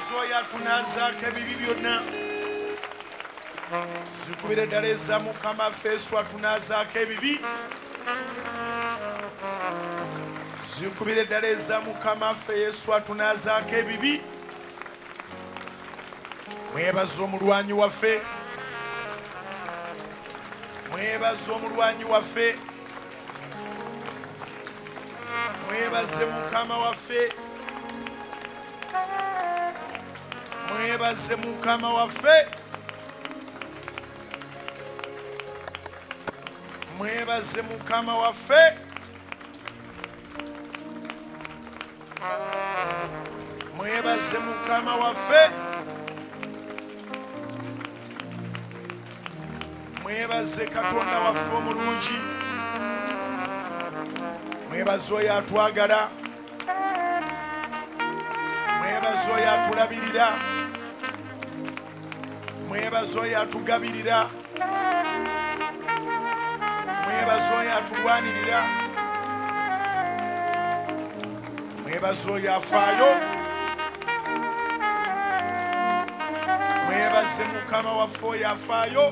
mwebaza oyo atunazaako ebibi byonna. Zikubire ddala eza mukama feesu atunazaako ebibi. Zikubire ddala eza mukama ffe yesu atunazaako ebibi. Mwebaza omulwanyi waffe. Mwebaze omulwanyi waffe. Mwebaze mukama waffe mwebaze mukama waffe. Mwebaze mukama waffe. Mwebaze mukama waffe. Mwebaze katonda waffe omulungi. Mwebaze oyo atwagala. Mwebaze oyo atulabirira mwebaze oyo atugabirira. Mwebaze oyo atulwanirira mwebaze oyo afaayo. Mwebaze mukama waffe oyo afaayo.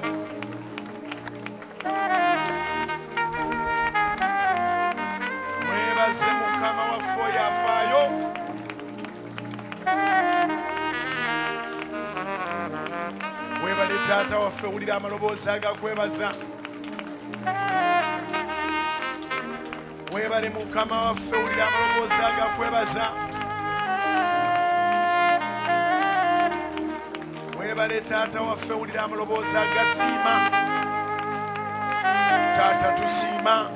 Mwebaze mukama waffe oyo afaayo taata waffe wulira amaloboozi agakwebaza. Webale mukama waffe wulira amaloboozi agakwebaza. Webale taata waffe wulira amaloboozi agasiima. Taata tusiima.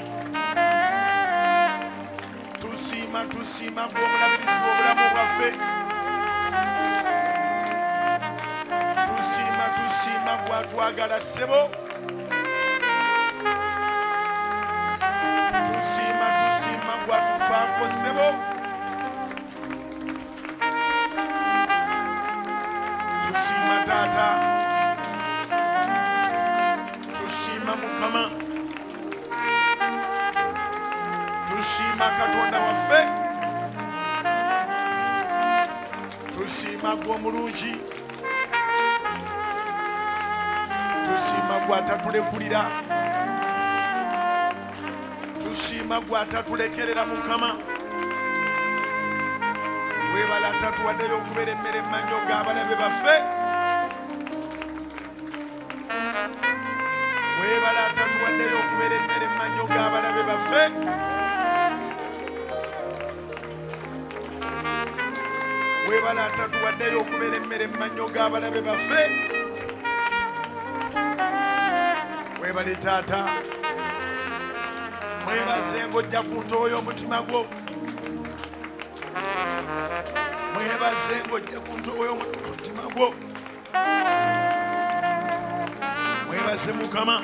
Tusiima tusiima gw'omulabirizi w'obulamu bwaffe gwatwagala ssebo. Tusiima tusiima gwatufaako ssebo. Tusiima taata. Tusiima mukama. Tusiima katonda waffe. Tusiima gwe omulungi tusiima tusiima gwatatulekerera mukama. Webala atatuwaddeyo okubeera emmere emmanyo g'abalabe baffe. Webala atatuwaddeyo okubeera emmere emmanyo g'abalabe baffe. Webala atatuwaddeyo okubeera emmere emmanyo g'abalabe baffe webale taata. Mwebaze ng'ojja ku ntobo y'omutima gwo. Mwebaze ng'ojja ku ntobo y'omutima gwo. Mwebaze mukama.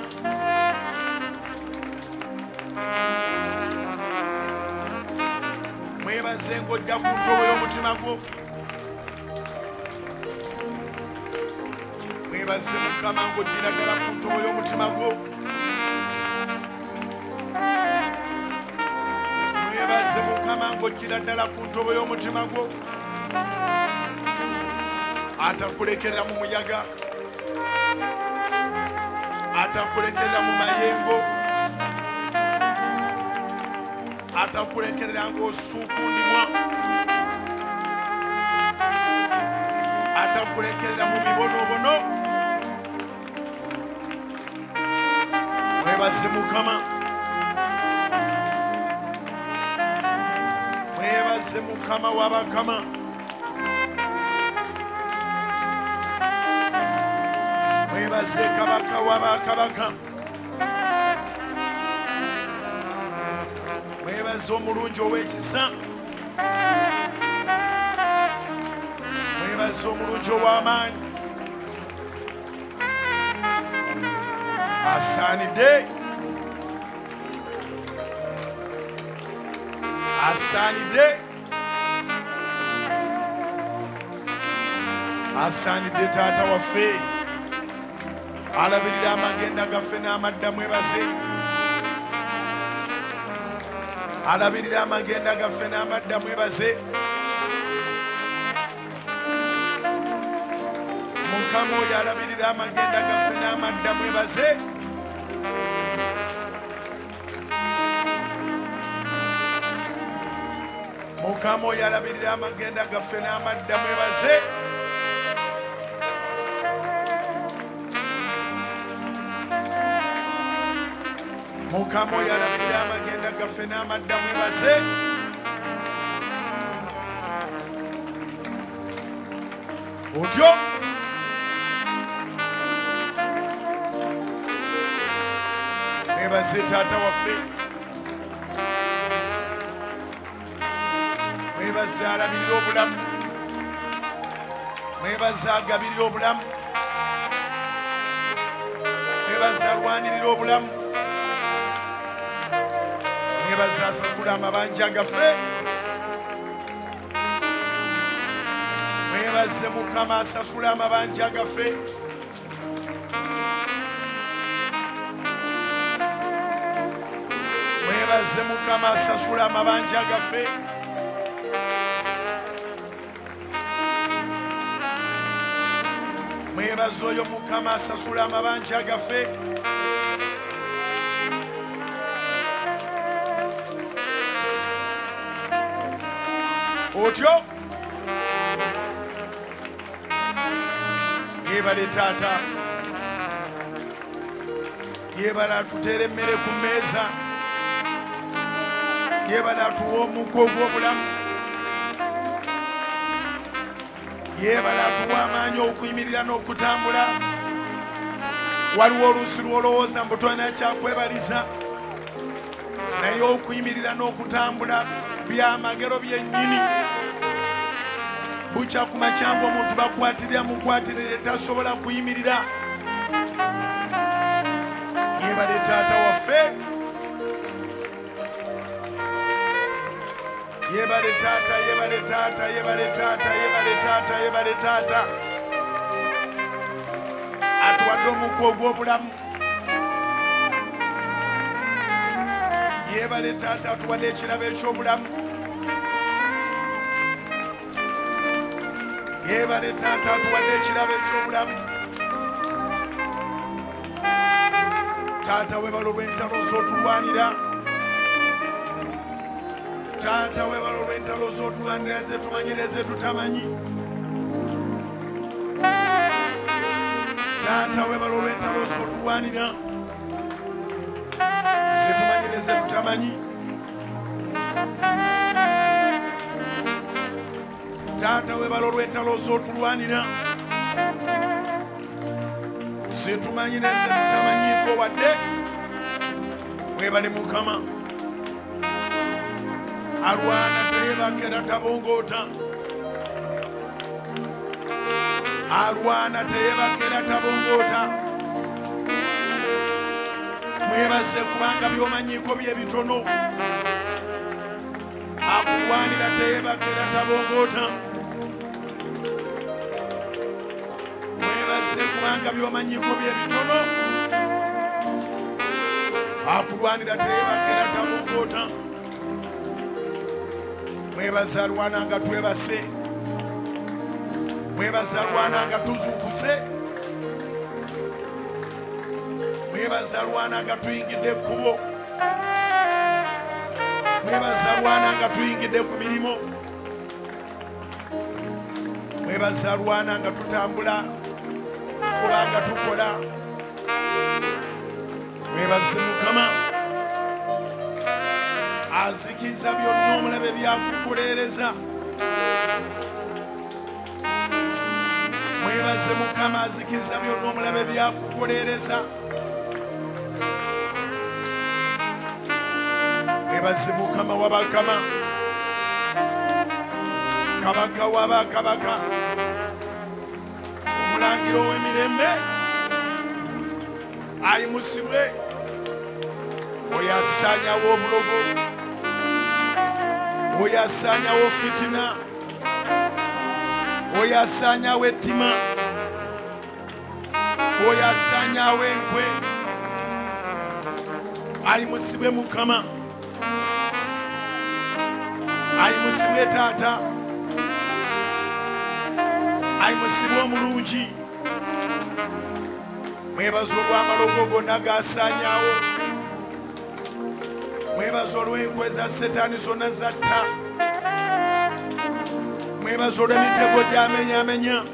Mwebaze ng'ojja ku ntobo y'omutima gwo mwebaze mukama ng'ojjira ddala ku ntobo y'omutima gwo. Mwebaze mukama ng'ojjira ddala ku ntobo y'omutima gwo. Atakulekerera mu muyaga atakulekerera mu mayengo atakulekerera ng'osuukundimwa atakulekerera mu bibonobono mukama mwebaze mukama w'abakama mwebaze kabaka w'abakabaka mwebaze omulungi ow'ekisa mwebaze omulungi ow'amaanyi asaanidde asaanidde asaanidde taata waffe. Alabirira amagenda gaffe n'amadda mwebaze alabirira amagenda gaffe n'amadda mwebaze mukama oyo alabirira amagenda gaffe n'amadda mwebaze mukama oyo alabirira amagenda gaffe n'amadda mwebaze. Mukama oyo alabirira amagenda gaffe n'amadda mwebaze. Otyo. Mwebaze taata waffe mwebaze alabirira obulamu. Mwebaze agabirira obulamu. Mwebaze alwanirira obulamu. Mwebaze asasula amabanja gaffe mwebaze mukama asasula amabanja gaffe mwebaze mukama asasula amabanja gaffe mwebaze oyo mukama asasula amabanja gaffe otyo yebale taata yebale atuteera emmere ku mmeeza yebale atuwa omukka ogw'obulamu yebale atuwa amaanyi okuyimirira n'okutambula. Waliwo oluusi lwolowooza mbu tolina kyakwebaliza. Naye okuyimirira n'okutambula byamagero byennyini. Bukya ku makyangu omuntu bakwatirira mukwatirire tasobola kuyimirira. Yebale taata waffe yebale taata yebale taata yebale taata yebale taata yebale taata atuwadde omukka ogw'obulamu. Yebale taata atuwadde ekirabo eky'obulamu. Yebale taata atuwadde ekirabo eky'obulamu. Taata webala olw'entalo z'otulwanira taata webala olw'entalo z'otulwanira ze tumanyi ne ze tutamanyi taata webala olw'entalo z'otulwanira ze tumanyi ne ze tutamanyi taata webala olw'entalo z'otulwanira zetumanyi ne zetutamanyiiko wadde. Webale mukama alwana teyebakera tabongoota alwana teyebakera tabongoota mwebaze kubanga byomanyiiko bye bitono. Akulwanira teyebakera tabongoota mwebaze kubanga byomanyiiko bye bitono. Akulwanira teyebakera tabongoota mwebaze alwana nga twebase. Mwebaze alwana nga tuzuukuse mwebaze alwana nga tuyingidde ekkubo mwebaze alwana nga tuyingidde ku mirimu mwebaze alwana nga tutambula. Kubanga tukola. Mwebaze mukama. Azikiriza byonna omulabe byakukolereza mwebaze mukama azikiriza byonna omulabe byakukolereza mwebaze mukama wabakama kabaka wabakabaka omulangiro ow'emirembe ayimusibwe. Oyo asaanyawo obulogo oyo asaanyawo fitina oyo asaanyawo ettima oyo asaanyawo enkwe ayimusibwe mukama. Ayimusibwe taata. Ayimusibwe omulungi. Mwebaza olw'amalogo gonna gasaanyaawo mwebaza olw'enkwe za setaani zonna zatta mwebaza olw'emitego gyamenyamenya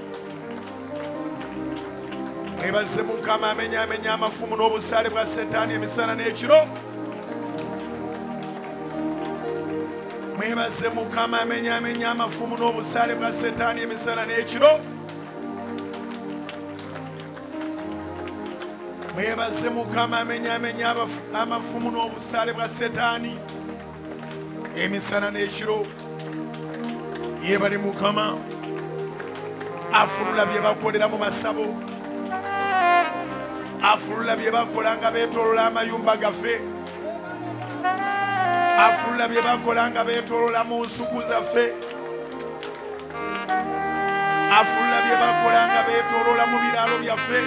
mwebaze mukama amenyamenya amafumu n'obusaale bwa setaani emisana n'ekiro. Mwebaze mukama amenyamenya amafumu n'obusaale bwa setaani emisana n'ekiro mwebaze mukama amenyamenya abafu- amafumu n'obusaale bwa setaani emisana n'ekiro. Yebale mukama afulula bye bakolera mu masabo. Afulula bye bakola nga beetolola amayumba gaffe. Afulula bye bakola nga beetolola mu nsuku zaffe. Afulula bye bakola nga beetolola mu biraalo byaffe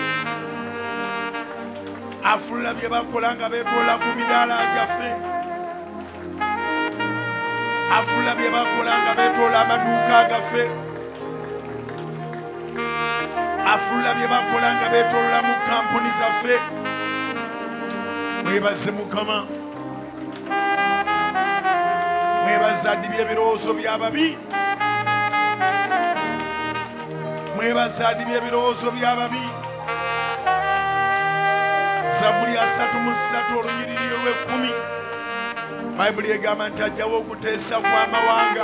afulula bye bakola nga beetolola ku midaala gyaffe afulula bye bakola nga beetolola amaduuka gaffe. Afulula bye bakola nga beetolola mu kampuni zaffe. Mwebaze mukama. Mwebaze adibye ebirowoozo by'ababi mwebaze adibye ebirowoozo by'ababi asatu mu ssatu olunyiriri olw'ekkumi. Bayibuli egamba nti ajjawo okuteesa kw'amawanga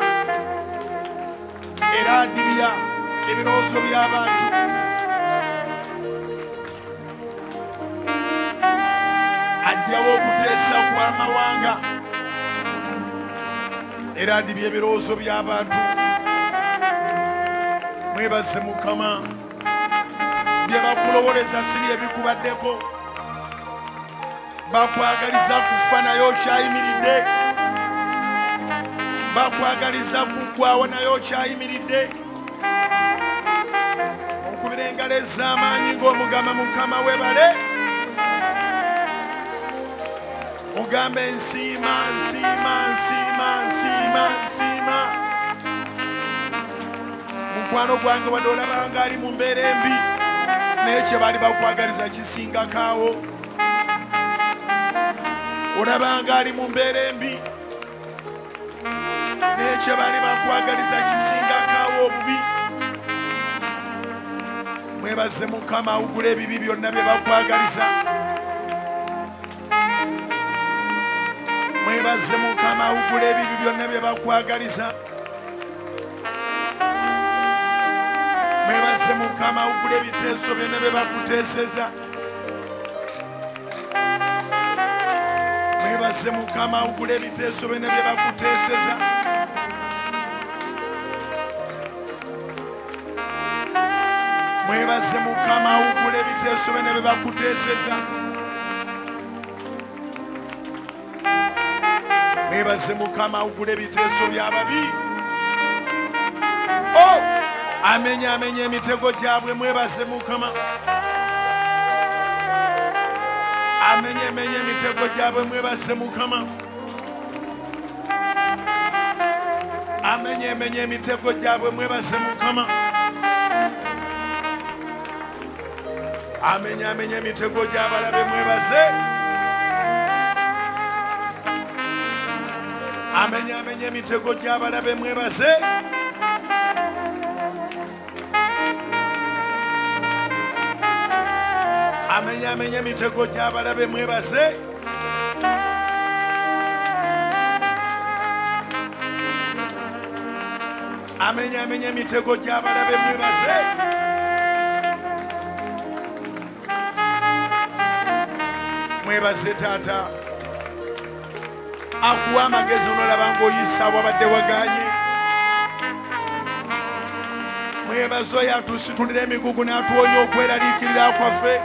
era adibya ebirowoozo by'abantu. Ajjawo okuteesa kw'amawanga era adibya ebirowoozo by'abantu. Mwebaze mukama bye bakulowoleza si bye bikubaddeko bakwagaliza kufa naye okyayimiridde bakwagaliza kuggwawo naye okyayimiridde okubira engalo ez'amaanyi ng'omugamba mukama webale ogamba ensiima nsiima nsiima nsiima nsiima mukwano gwange wadde olabanga ali mu mbeera embi. Naye kye baali bakwagaliza kisingakaawo olabanga ali mu mbeera embi. Naye kye baali bakwagaliza kisingakaawo obubi. Mwebaze mukama awugula ebibi byonna bye bakwagaliza. Mwebaze mukama awugula ebibi byonna bye bakwagaliza. Mwebaze mukama awugula ebiteeso byonna bye bakuteeseza mwebaze mukama awugula ebiteeso byonna bye bakuteeseza. Mwebaze mukama awugula ebiteeso byonna bye bakuteeseza. Mwebaze mukama awugula ebiteeso by'ababi o amenya amenya emitego gyabwe mwebaze mukama amenya emenya emitego gyabwe mwebaze mukama. Amenya emenya emitego gyabwe mwebaze mukama. Amenya amenya emitego gy'abalabe mwebaze amenya amenya emitego gy'abalabe mwebaze amenya amenya emitego gy'abalabe mwebaze amenya amenya emitego gy'abalabe mwebaze mwebaze taata akuwa amagezi onolaba ngaoyisa wabadde waganye mwebaze oyo atusitulira emigugu n'atuwonya okweraliikirira kwaffe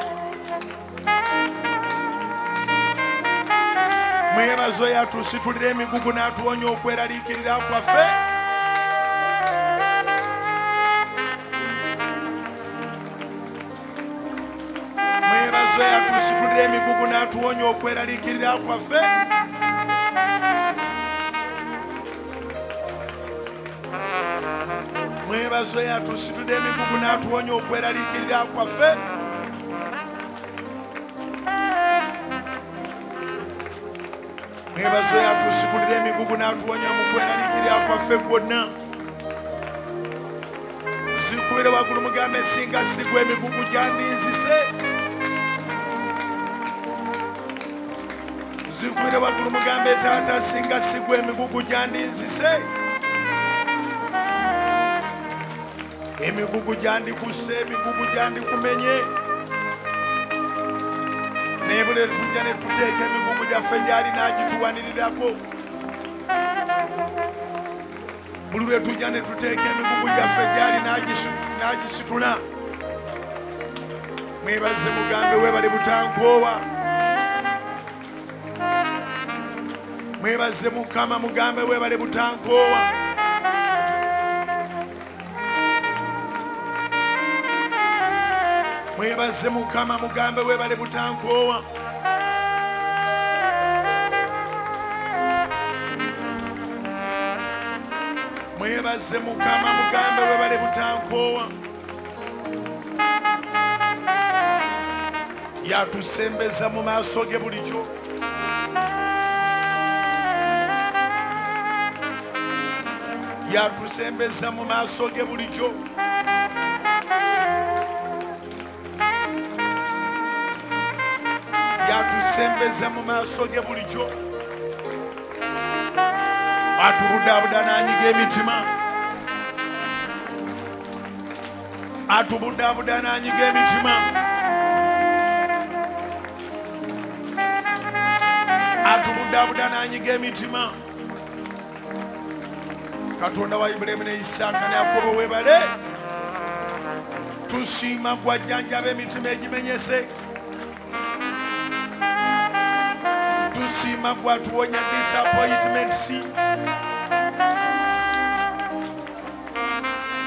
mwebaze oyo atusitulira emigugu n'atuwonya okweraliikirira kwaffe. Mwebaze oyo atusitulira emigugu n'atuwonya okweraliikirira kwaffe. Mwebaze oyo atusitulira emigugu n'atuwonya okweraliikirira kwaffe mwebazo yatusitulira emigugu n'atuwonya mu kweraliikirira kwaffe kwonna zikubire waggulu mugambe singa sigwa emigugu gyandinzise. Zikubire waggulu mugambe taata singa sigwa emigugu gyandinzise. Emigugu gyandikusse emigugu gyandikumenye nebule tujja ne tuteeka emigugu gyaffe gyali n'agituwanirirako buli lwe tujja ne tuteeka emigugu gyaffe gyali n'agisitula. Mwebaze mugambe webali butankoowa mwebaze mukama mugambe webali butankoowa mwebaze mukama mugambe webale butankoowa mwebaze mukama mugambe webale butankoowa yatusembeza mu maaso ge bulijjo. Yatusembeza mu maaso ge bulijjo yatusembeza mu maaso ge bulijjo. Atubudaabuda n'anyiga emitima. Atubudaabuda n'anyiga emitima. Atubudaabuda n'anyiga emitima. Katonda wa ibulayimu ne isaaka ne yakobo webale. Tusiima gwajjanjaba emitima egimenyese tusiima gwatuwonya disappointments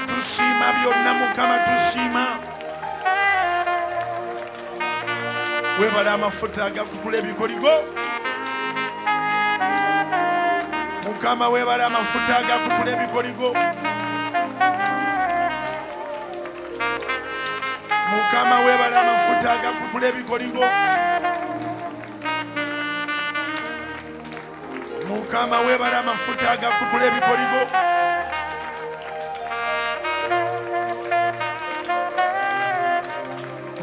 tusiima byonna mukama tusiima webala amafuta agakutula ebikoligo. Mukama webala amafuta agakutula ebikoligo. Mukama webala amafuta agakutula ebikoligo mukama webala amafuta agakutula ebikoligo.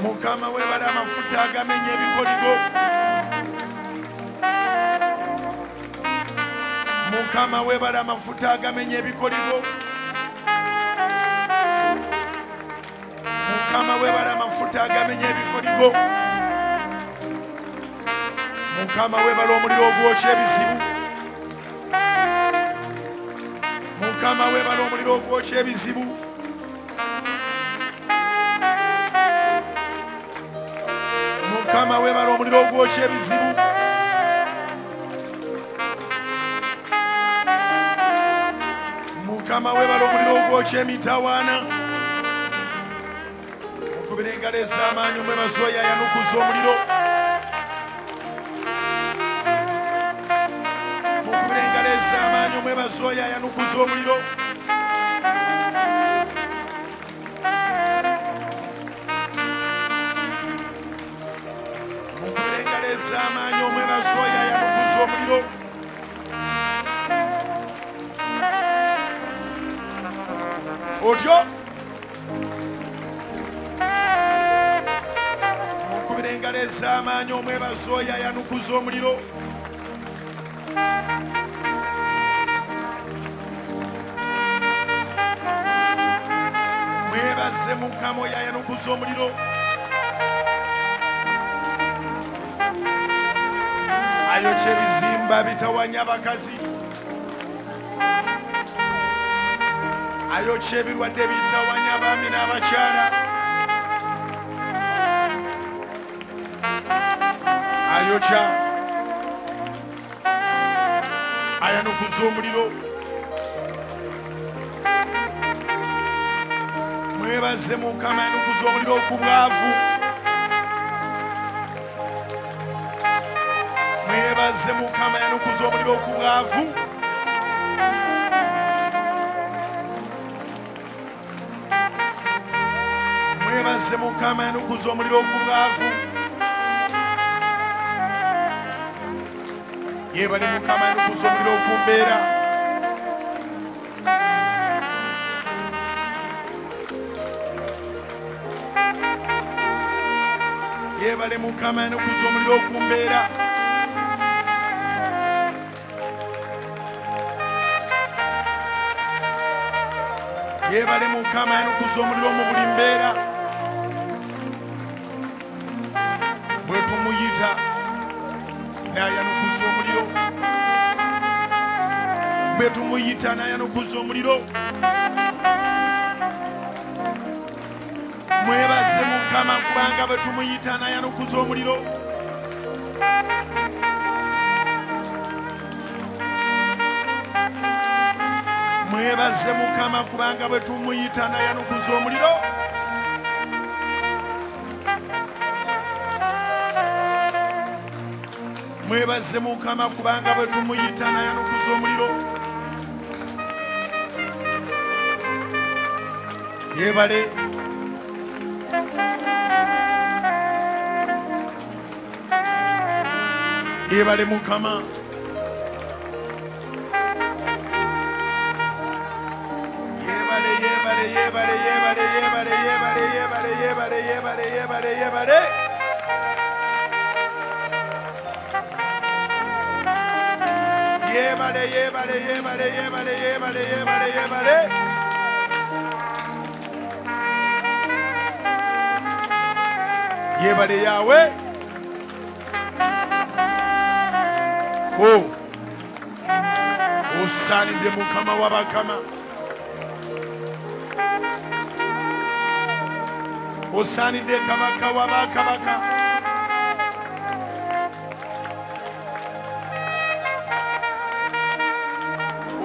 Mukama webala amafuta agamenya ebikoligo. Mukama webala amafuta agamenya ebikoligo. Mukama webala amafuta agamenya ebikoligo. Mukama webala omuliro ogwokya ebizibu mukama webala omuliro ogwokya ebizibu. Mukama webala omuliro ogwokya ebizibu. Mukama webala omuliro ogwokya emitawaana. Mukubira engalo ez'amaanyi omwebazoya yanukuza omuliro ez'amaanyi omwebazoya yanukuza omuliro. Mukubira engalo ez'amaanyi omwebazoya yanukuza omuliro. Otyo mukubira engalo ez'amaanyi omwebazoya yanukuza omuliro mwebaze mukama oyo ayanukuza omuliro. Ayokya ebizimba bitawanya abakazi. Ayokya ebirwadde bitawanya abaami n'abakyala. Ayokya. Ayanukuza omuliro mwebaze mukama yanukuza omuliro bwavu mwebaze mukama yanukuza omuliro ku bwavu mwebaze mukama yanukuza omuliro ku bwavu yebale mukama yanukuza omuliro ku mukama yanukuza omuliro ku mbeera yebale mukama yanukuza omuliro mu buli mbeera. Bwe tumuyita nayanukuza omuliro. Bwe tumuyita nayanukuza omuliro. Mwebaze mukama kubanga bwe tumuyita nayanukuza omuliro. Mwebaze mukama kubanga bwe tumuyita nayanukuza omuliro. Mwebaze mukama kubanga bwe tumuyita nayanukuza omuliro. Yebale yebale mukama yebale yebale yebale yebale yebale yebale yebale yebale yebale yebale yebale yebale yebale yebale yebale yebale yebale yebale yebale yawe o osaanidde mukama wabakama osaanidde kabaka wabakabaka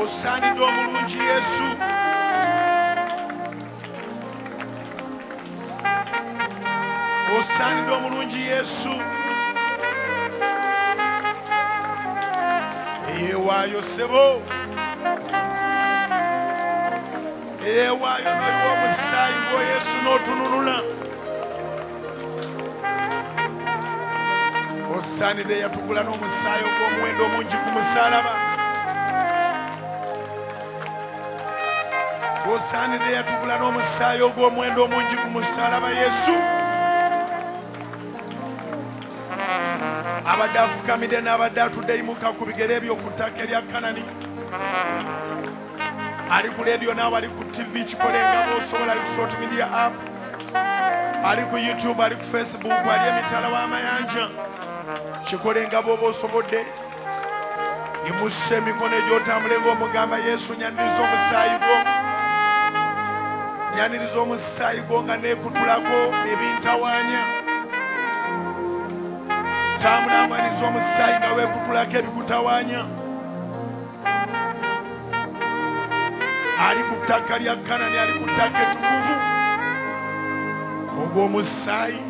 osaanidde omulungi yesu. Osaanidde omulungi yesu eyewaayo sebo. Eyewaayo noyiwa omusaayi gwo yesu n'otununula. Osaanidde yatugula n'omusaayi ogw'omuwendo omungi ku musalaba osaanidde yatugula n'omusaayi ogw'omuwendo omungi ku musalaba yesu abadde afukamidde n'abadde atudde yimuka ku bigere ebyo ku ttaka erya kanani. Ali ku lediyo naawe ali ku tv kikolenga bwosobola ali ku short media app ali ku youtube ali ku facebook ali emitala w'amayanja. Kikolenga bwoba osobodde imussa emikono egyotambule ng'omugamba yesu nyaniriza omusaayi gwo. Nyaniriza omusaayi gwo nga neekutulako ebintawaanya tambulangwaniriza omusaayi nga weekutulako ebikutawaanya. Ali ku ttaka lya kanani ali ku ttaka etukuvu ogw'omusaayi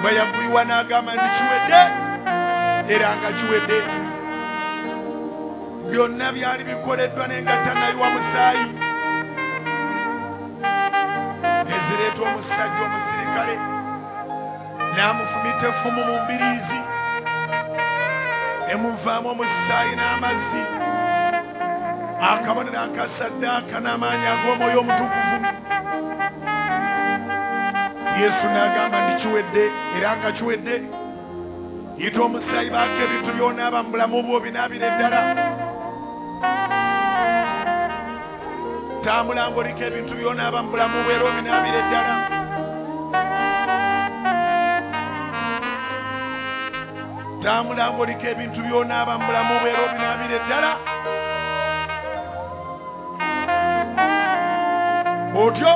bwe yagwiwa n'agamba ndi kiwedde? Era nga kiwedde. Byonna byali bikoleddwa naye nga tanayiwa musaayi nezireeta omusajja omusirikale n'amufumita effumu mu mbiriizi. Nemuvaamu omusaayi n'amazzi. Akabonero akasaddaaka n'amaanyi ag'omwoyo omutukuvu. Yesu n'agamba ndi kiwedde era nga kiwedde. Yita omusaayi baako ebintu byonaaba mu bulamu bwo binaabira eddala. Tambula ngaoliko ebintu byonaaba mu bulamu bwera obinaabira eddala tambula ngaoliko ebintu byonaaba mu bulamu bwera obinaabira eddala. Otyo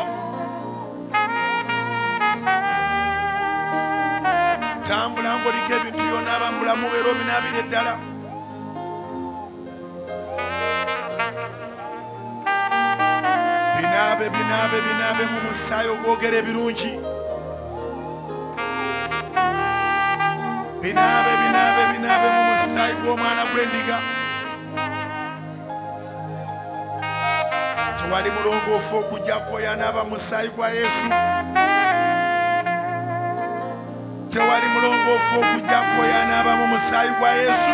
tambula ngaoliko ebintu byonaaba mu bulamu bwera obinaabira eddala. Binaabe binaabe binaabe mu musaayi ogwogera ebirungi. Binaabe omusaayi gw'omwana gw'endiga tewali mulongoofu okujjako oyo anaaba musaayi gwa yesu. Tewali mulongoofu okujjako oyo anaaba mu musaayi gwa yesu.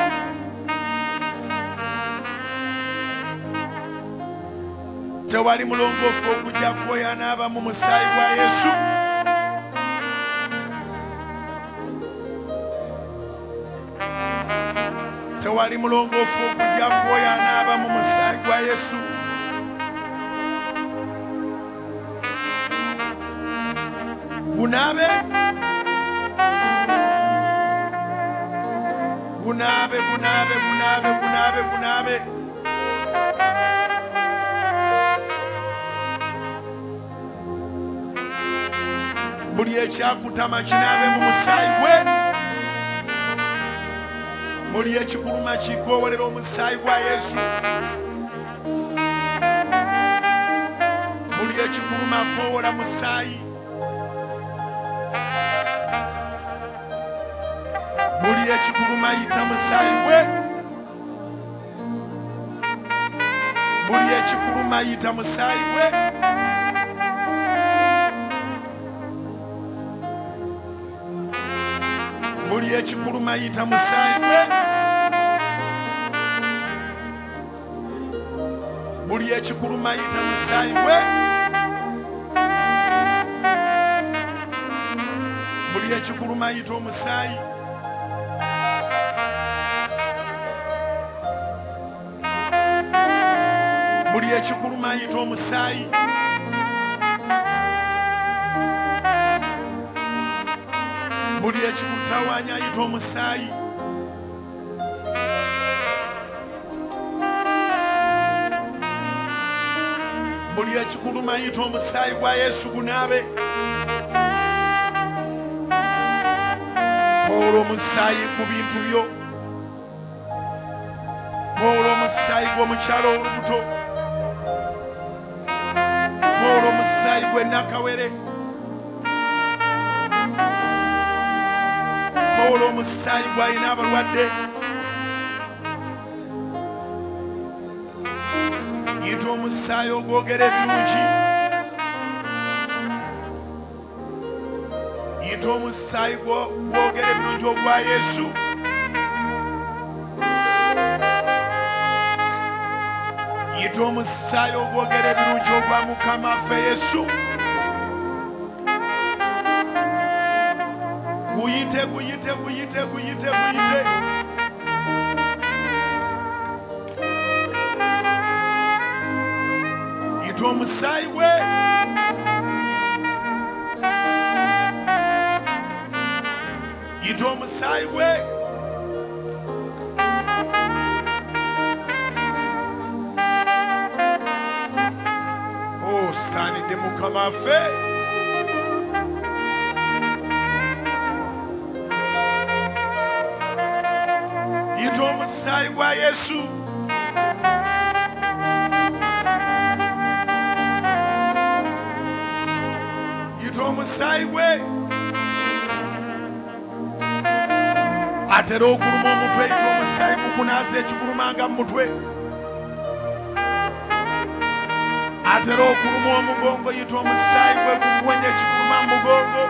Tewali mulongoofu okujjako oyo anaaba mu musaayi gwa yesu. Tewali mulongoofu okujja kwoyo anaaba mu musaayi gwa yesu. Gunaabe gunaabe gunaabe gunaabe gunaabe gunaabe buli ekyakutama kinaabe mu musaayi gwe buli ekikuluma kikoowolera omusaayi gwa yesu. Buli ekikuluma koowola musaayi. Buli ekikuluma yita musaayi gwe. Buli ekikuluma yita musaayi gwe buli ekikuluma yita musaayi gwe buli ekikuluma yita musaayi gwe buli ekikuluma yita omusaayi. Buli ekikuluma yita omusaayi buli ekikutawanya yita omusaayi. Buli ekikuluma yita omusaayi gwa yesu gunaabe. Koola omusaayi ku bintu byo. Koola omusaayi gw'omukyalo olubuto. Koola omusaayi gw'enakawere koola omusaayi gw'alina abalwadde. Yita omusaayi ogwogera ebirungi. Yita omusaayi gwo- gwogera ebirungi ogwa yesu. Yita omusaayi ogwogera ebirungi ogwa mukama affe yesu guyite guyite guyite guyite guyite yita omusaayi gwe yita omusaayi gwe osaanidde mukama affe yesu. Yita omusaayi gwe atera okuluma omutwe yita omusaayi gukunaaza ekikulumanga mu mutwe. Atera okuluma omugongo yita omusaayi gwe gukuwonya ekikuluma mu mugongo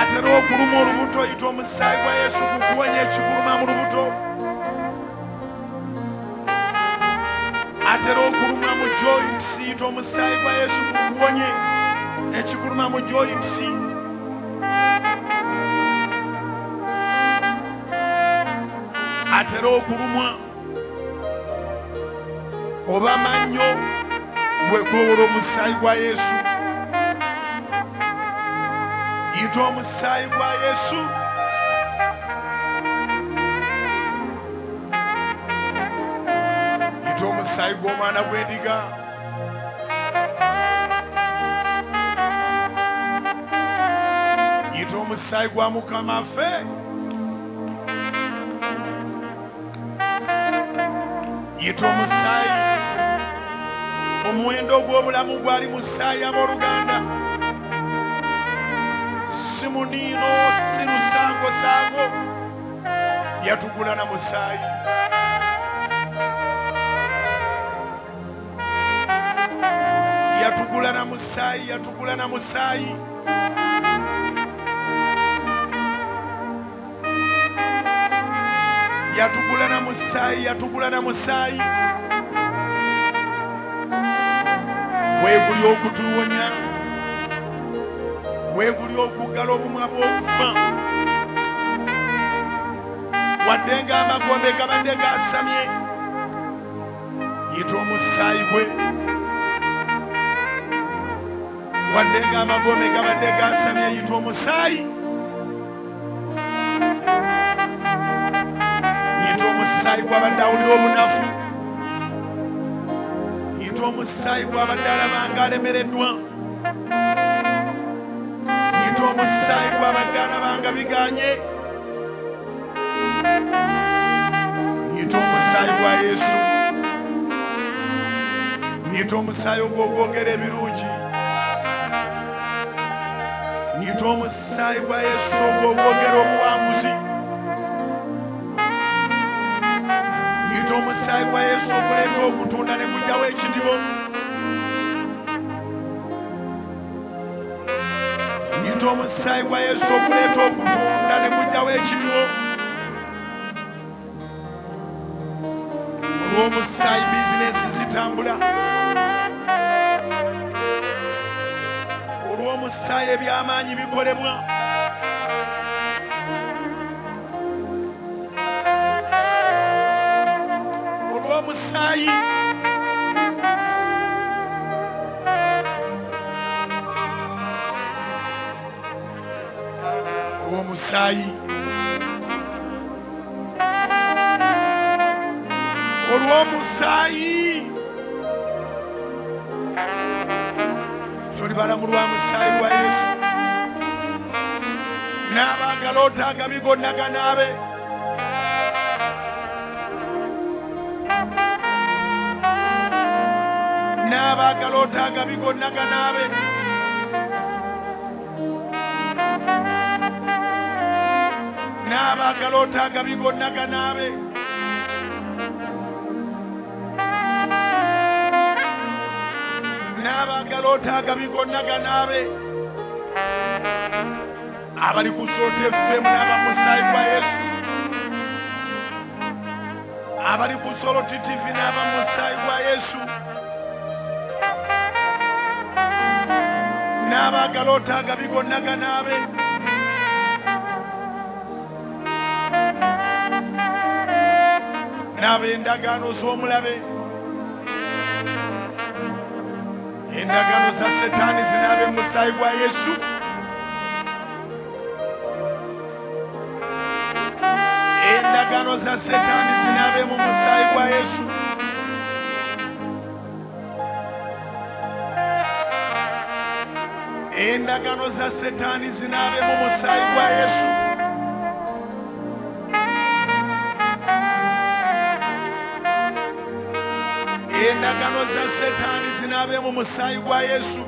atera okuluma olubuto yita omusaayi gwa yesu gukuwonya ekikuluma mu lubuto. Atera okuluma mu joints yita omusaayi gwa yesu gukuwonye ekikuluma mu joints. Atera okulumwa oba mannyo bwekwowola omusaayi gwa yesu yita omusaayi gwa yesu. Yita omusaayi gw'omwana gw'endiga yita omusaayi gwa mukama affe yita omusaayi omuwendo ogw'obulamu gwali mu ssaayi abooluganda si muniino si lusangosango yatugula na musaayi yatugula na musaayi yatugula na musaayi yatugula na musaayi yatugula na musaayi weeguli okutuwonya weeguli okuggala obumwa bw'okufa. Wadde ng'amagombe gabadde gasamye yita omusaayi gwe. Wadde ng'amagombe gabadde gasamye yita omusaayi. Yita omusaayi gwabadde awulira obunafu. Yita omusaayi gwabadde alaba nga alemereddwa omusaayi gwabadde alaba nga biganye. Yita omusaayi gwa yesu. Yita omusaayi ogwogwogera ebirungi. Yita omusaayi gwa yesu ogwogwogera obuwanguzi. Yita omusaayi gwa yesu okuleeta okutunda ne gujjawo ekidibo yita omusaayi gwa yesu okuleeta okutunda ne gujjawo ekidibo olw'omusaayi bizinesi zitambula. Olw'omusaayi ebyamaanyi bikolebwa. Olw'omusaayi musaayi olw'omusaayi tuli balamu lwa musaayi gwa yesu. N'abaagala otaagabi gonna ganaabe n'abaagala otaagabi gonna ganaabe n'abaagala otaaga bigonnaganaabe n'abaagala otaaga bigonnaganaabe abali ku soota effemu n'abamusaayi gwa yesu. Abali ku solo titivi n'abamusaayi gwa yesu. N'abaagala otaaga bigonnaganaabe n'ab'endagaano z'omulabe. Endagaano za setaani zinaabe mu musaayi gwa yesu. Endagaano za setaani zinaabe mu musaayi gwa yesu. Endagaano za setaani zinaabe mu musaayi gwa yesu endagaano za setaani zinaabe mu musaayi gwa yesu.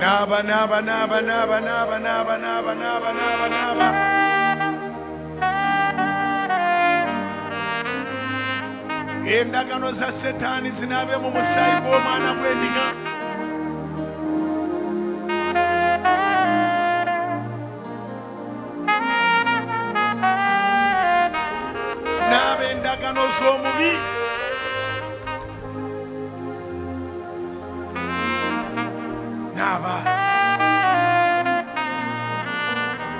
Naaba naaba naaba naaba naaba naaba naaba naaba naaba naaba endagaano za setaani zinaabe mu musaayi gw'omwana gw'endiga endagaano z'omubi naaba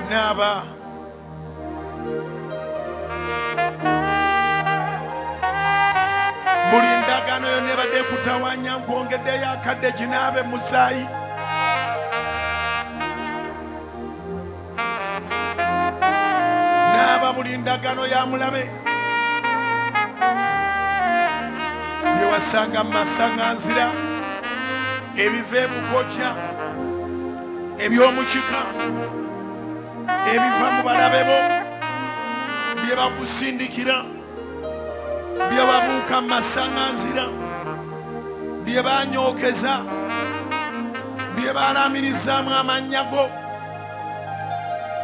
naaba buli ndagaano yonna ebadde ekutawanya nkwongeddeyo akadde ginaabe musaayi. Naaba buli ndagaano ya mulabe byewasanga mu masaŋŋanzira ebiva ebukokya ebyomukika ebiva mu balabe bo bye bakusindikira bye babuuka mu masaŋŋanzira bye banyookeza bye baalamirizaamu amannya go.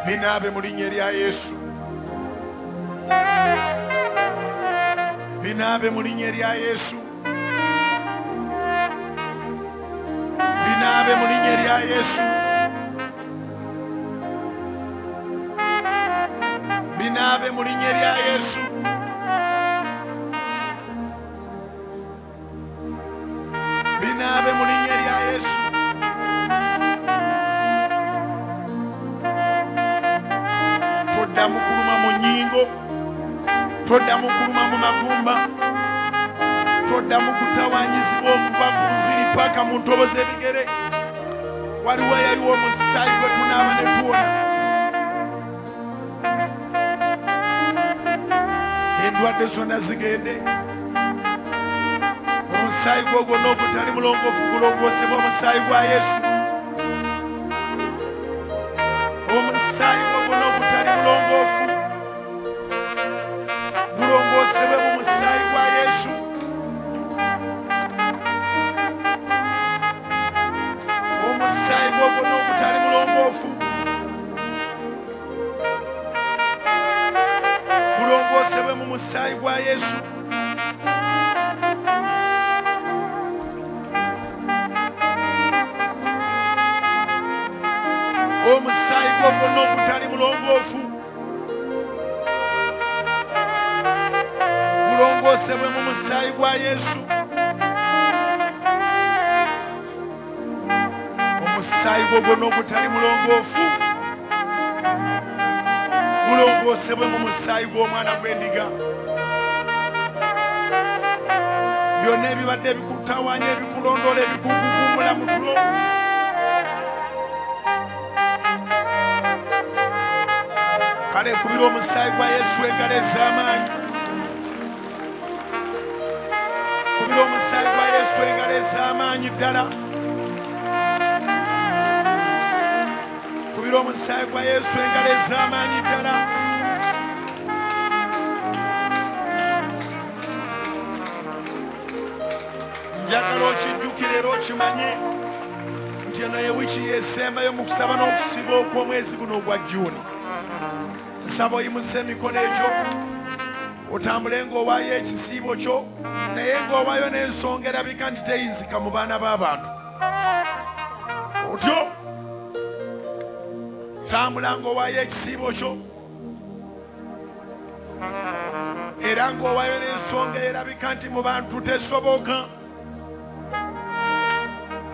Binaabe mu linnya erya yesu. Binaabe mu linnya erya yesu bagambe mu linnya erya yesu binaabe mu linnya erya yesu binaabe mu linnya erya yesu toddamu kuluma mu nnyingo toddamu kuluma mu magumba toddamu kutawanyizibwa okuva ku paka mu ntobo z'ebigere. Waliwo yaliwo omusaayi gwe tunaaba ne tuwona. Endwadde zonna zigende. Omusaayi gwo gwonna ogutali mulongoofu gulongoosebwa omusaayi gwa yesu gulongoosebwe mu musaayi gwa yesu. Omusaayi gwo gwonna ogutali mulongoofu. Gulongoosebwe mu musaayi gw'omwana gw'endiga byonna ebibadde ebikutawanya ebikulondoola ebikugugumula mu tulo. Kale kubira omusaayi gwa yesu engalo ez'amaanyi kubira omusaayi gwa yesu engalo ez'amaanyi ddala. Kubira omusaayi gwa yesu engalo ez'amaanyi ddala. Njagala okijjukire era okimanye nti eno ye wiiki yesembayo mu kusaba n'okusiba okw'omwezi guno ogwa juuni nsaba oyimusa emikono egyo otambule ng'owaayo ekisiibo kyo naye ng'owaayo n'ensonga erabika nti teyinzika mu baana b'abantu. Otyo tambula ng'owaayo ekisiibo kyo. Era ng'owaayo n'ensonga erabika nti mu bantu tesoboka.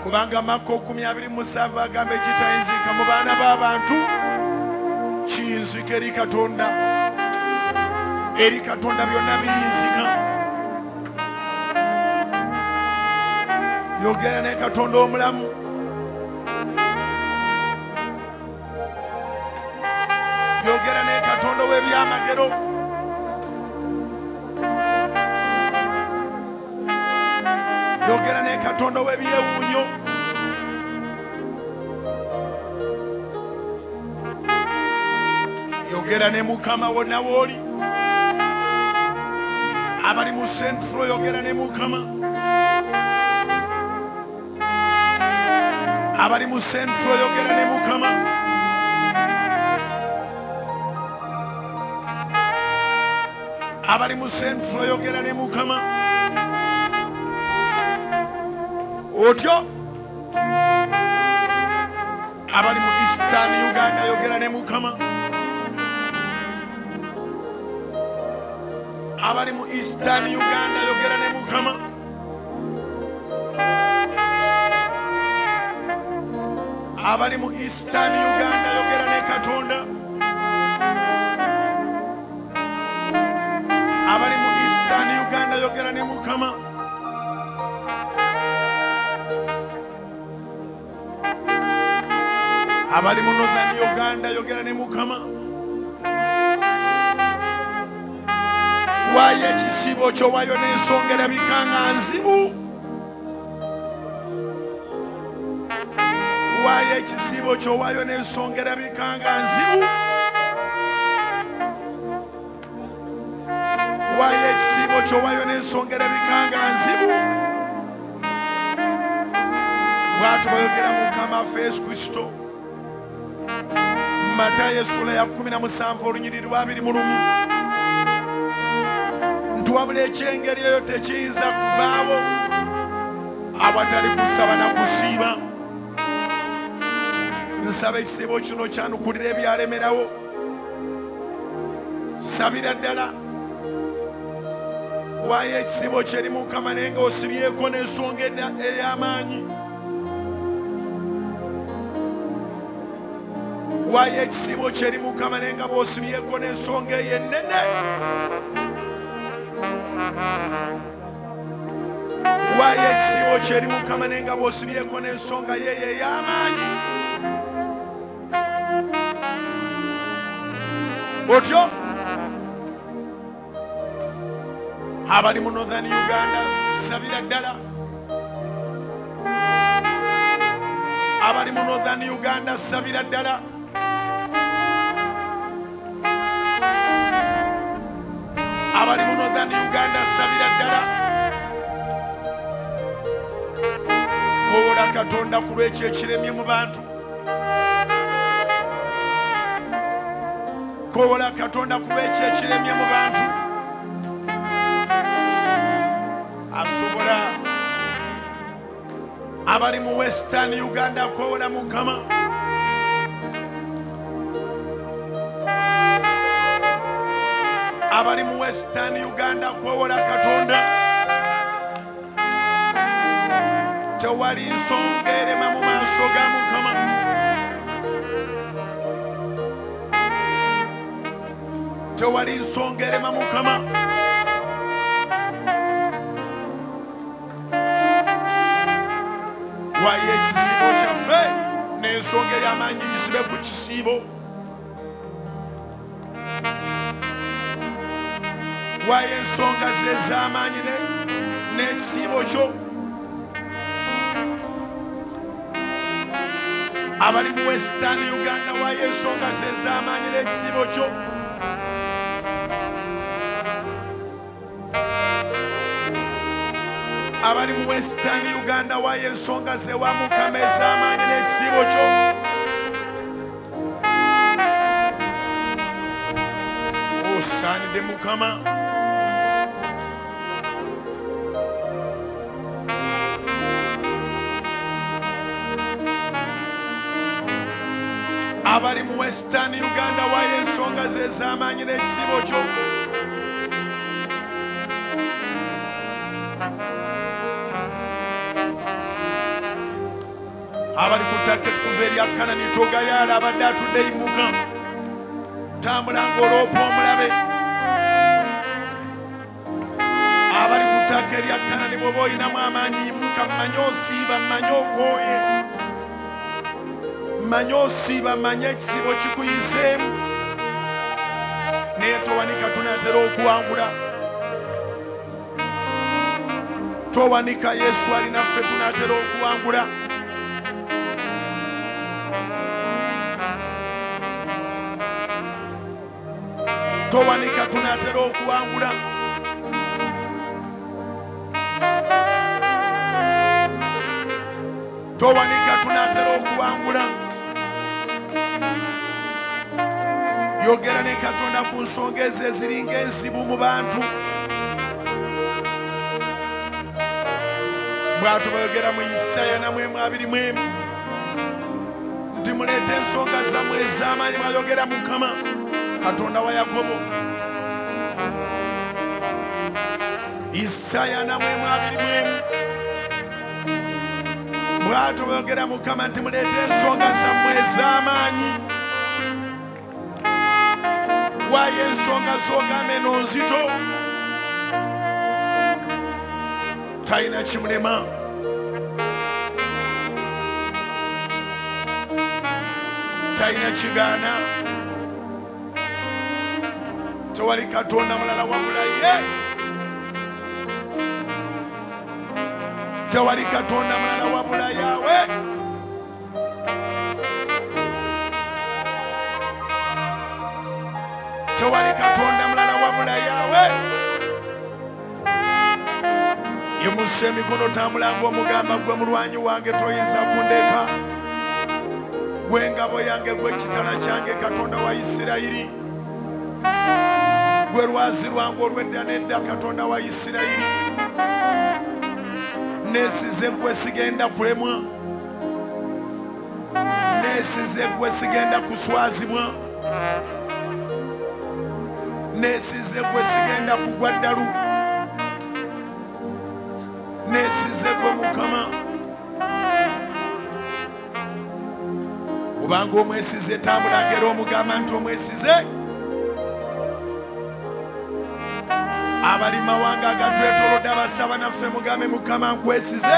Kubanga makka 27 agamba ekitayinzika mu baana b'abantu kiyinzika eri katonda. Eri katonda byonna biyinzika yogera ne katonda omulamu. Yogera ne katonda w'ebyamagero yogera ne katonda w'ebyewuunyo yogera ne mukama wonna wooli abali mu sentro yogera ne mukama abali mu sentro yogera ne mukama. Abali mu sentro yogera ne mukama. Otyo. Abali mu eastern uganda yogera ne mukama. Abali mu eastern uganda yogera ne mukama abali mu eastern uganda yogera ne katonda. Abali mu eastern uganda yogera ne mukama. Abali mu northern uganda yogera ne mukama. Waayo ekisiibo kyo waayo n'ensonga erabika nga nzibu ekisiibo kyo waayo n'ensonga erabika nga nzibu. Waayo ekisiibo kyo waayo n'ensonga erabika nga nzibu. Bwatu bayogera mukama ffe yesu kristo matayo essula ya 17 olunyiri lwa 2 mu lumu. Nti wabula ekyengeri eyo tekiyinza kuvaawo awatali kusaba na kusiiba nsaba ekisibo kino kyanukulira ebyalemerawo sabira ddala. Waayo ekisibo kyeri mukama naye nga osibyeko n'ensonga ey'amaanyi. Waayo ekisibo kyeri mukama naye nga bwosibyeko n'ensonga eyo ennene waayo ekisibo kyeri mukama naye nga bwosibyeko n'ensonga yeeyo ey'amaanyi otyo abali mu northern uganda sabira ddala abali mu northern uganda sabira ddala abali mu northern uganda sabira ddala. Kowola katonda ku lwekyo ekiremye mu bantu kowola katonda ku lwekyo ekiremye mu bantu. Asobola. Abali mu western uganda kwowola mukama. Abali mu western uganda kwowola katonda. Tewali nsonga erema mu maaso ga mukama tewali nsonga erema mukama. Waayo ekisiibo kyaffe n'ensonga ey'amaanyi gisibe ku kisiibo. Waayo ensonga ze ez'amaanyi ne- n'ekisiibo kyo. Abali mu western uganda waayo ensonga ze ez'amaanyi n'ekisiibo kyo abali mu western uganda waayo ensonga ze wa mukama ez'amaanyi n'ekisiibo kyo. Osaanidde mukama. Abali mu western uganda waayo ensonga ze ez'amaanyi n'ekisiibo kyo abali ku ttaka etukuva erya kanani togayaala abadde atudde yimuka tambula ng'oloopa omulabe. Abali ku ttaka erya kanani bw'oba oyinamu amaanyi yimuka mmanye osiiba mmanye okooye mmanye osiiba mmanye ekisibo kikuyiseemu. Naye towanika tunatera okuwangula. Towanika yesu alinaffe tunatera okuwangula towanika tunatera okuwangula. Towanika tunatera okuwangula. Yogera ne katonda ku nsonga ezo eziringa ensibu mu bantu. Bw'ato bayogera mu isaya namwemu abiri mwemu nti muleete ensonga zammwe ez'amaanyi bwayogera mukama katonda wa yakobo. Isaya namwemu abiri mwemu bw'ato bayogera mukama nti muleete ensonga zammwe ez'amaanyi. Waayo ensonga z'ogambe eno nzito. Talina kimulema. Talina kigaana tewali katonda mulala wabula ye tewali katonda mulala wabula yawe tewali katonda mulala wabula yawe yimusa emikono tambula ng'omugamba gwe mulwanyi wange toyinza kundeka. Gwe ngabo yange gwe kitala kyange katonda wa isirayiri gwe lwazi lwange olw'edda n'edda katonda wa isirayiri. Neesize gwe sigenda kulemwa. Neesize gwe sigenda kuswazibwa neesize gwe sigenda kugwa ddalu. Neesize gwe mukama. Obanga omwesize tambulanga era omugamba nti omwesize abali mawanga agatwetolodde abasaba naffe mugambe mukama nkwesize.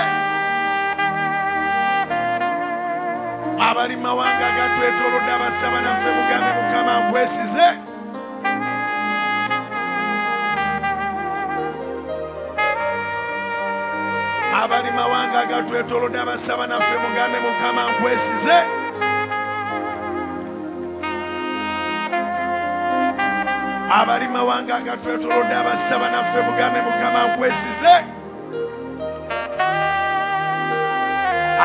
Abali mawanga agatwetolodde abasaba naffe mugambe mukama nkwesize. Abali mawanga agatwetolodde abasaba naffe mugambe mukama nkwesize abali mawanga agatwetolodde abasaba naffe mugambe mukama nkwesize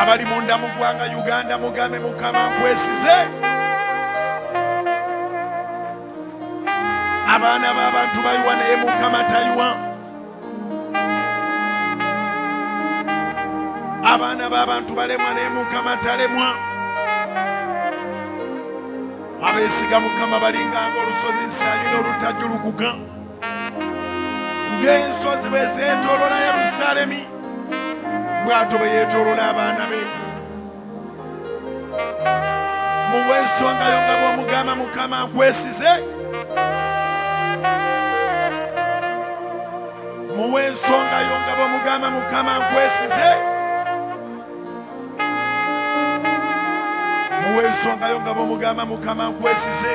abali munda mu ggwanga uganda mugambe mukama nkwesize abaana b'abantu bayiwa naye mukama tayiwa. Abaana b'abantu balemwa naye mukama talemwa abeesiga mukama balinganga olusozi nsanyu n'olutajjulukuka ng'ensozi bwe zeetoolola yerusaalemi bwato bwe yeetoolola abaana be. Muwe ensongayo nga bw'omugamba mukama nkwesize muwe ensongayo nga bw'omugamba mukama nkwesize ensongayo nga bw'omugamba mukama nkwesize.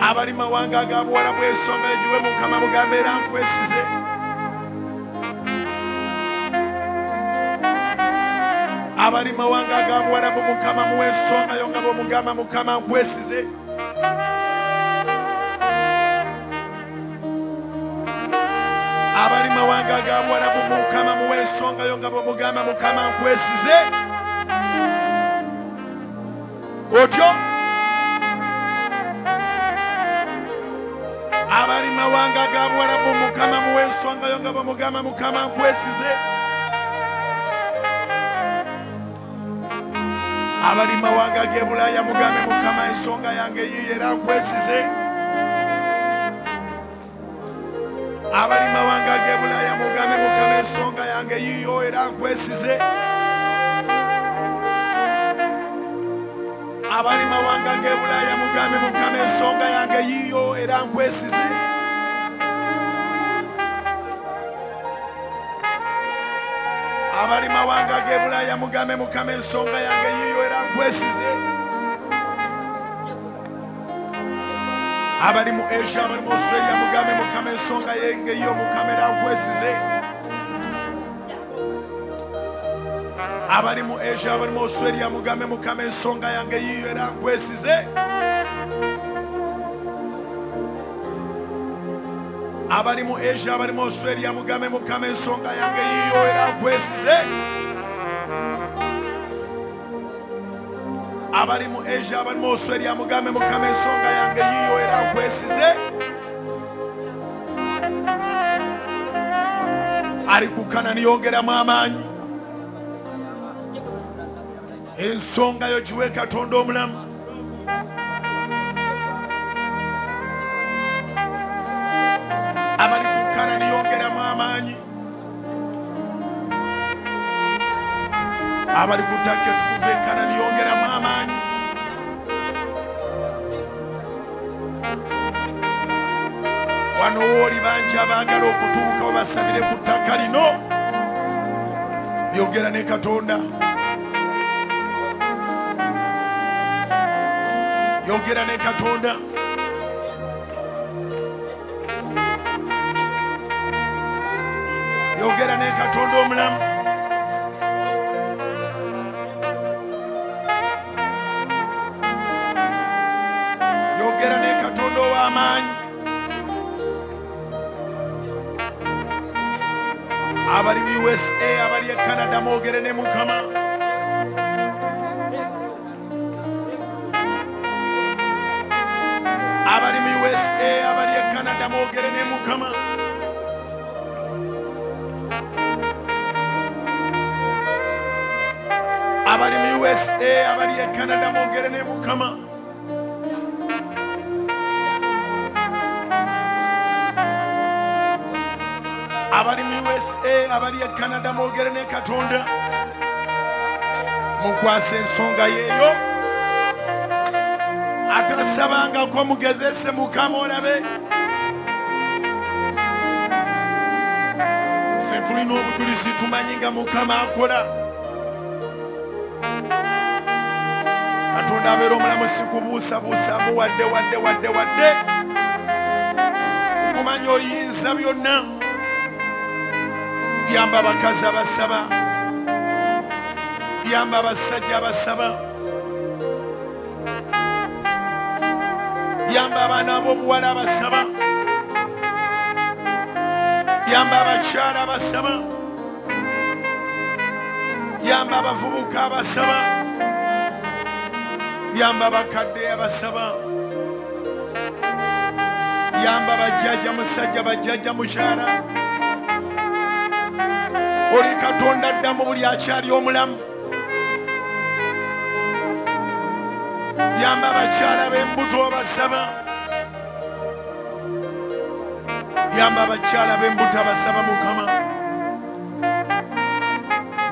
Abali mawanga ga buwala bw'ensonga egiwe mukama mugamba era nkwesize. Abali mawanga ga buwalabu mukama muwe ensongayo nga bw'omugamba mukama nkwesize. Abali mawanga ga buwalabu mukama muwe ensongayo nga bw'omugamba mukama nkwesize otyo. Abali mawanga ga buwalabu mukama muwe ensongayo nga bw'omugamba mukama nkwesize. Abali mawanga g'e bulaaya mugambe mukama ensonga yange yiyo era nkwesize. Abali mawanga g'e bulaaya mugambe mukama ensonga yange yiyo era nkwesize abali mawanga g'e bulaaya mugambe mukama ensonga yange yiyo era nkwesize. Abali mawanga g'e bulaaya mugambe mukama ensonga yange yiyo era nkwesize. Abali mu asia abali mu australia mugambe mukama ensonga yenge yiyo mukama era nkwesize abali mu asia abali mu australia mugambe mukama ensonga yange yiyo era nkwesize. Abali mu asia abali mu australia mugambe mukama ensonga yange yiyo era nkwesize. Abali mu asia abali mu australia mugambe mukama ensonga yange yiyo era nkwesize. Ali ku kanani yongeramu amaanyi ensonga yo kiwe katonda omulamu. Abali ku kanani yongeramu amaanyi. Abali ku ttaka etukuvu ekanani yongeramu amaanyi. Wano wooli bangi abaagala okutuuka obasabire ku ttaka lino. Yogera ne katonda yogera ne katonda yogera ne katonda omulamu yogera ne katonda ow'amaanyi abali mu usa abali e canada mwogere ne mukama boogere ne mukama. Abali mu usa abali e canada mwogere ne mukama. Abali mu usa abali e canada mwogere ne katonda. Mukwasa ensonga yeeyo. Atasabangako mugezese mukama olabe. Ffe tulina obujulizi tumanyi nga mukama akola. Katonda abeera omulamu sikubuusabuusa muwadde wadde wadde wadde. Kumanya oyinza byonna. Yamba abakazi abasaba. Yamba abasajja abasaba. Yamba abaana ab'obuwala abasaba yamba abakyala abasaba yamba abavubuka abasaba yamba abakadde abasaba yamba bajjajja musajja bajjajja mukyala. Oli katonda ddamu buli akyali omulamu. Yamba abakyala b'embuto abasaba yamba abakyala b'embuto abasaba mukama.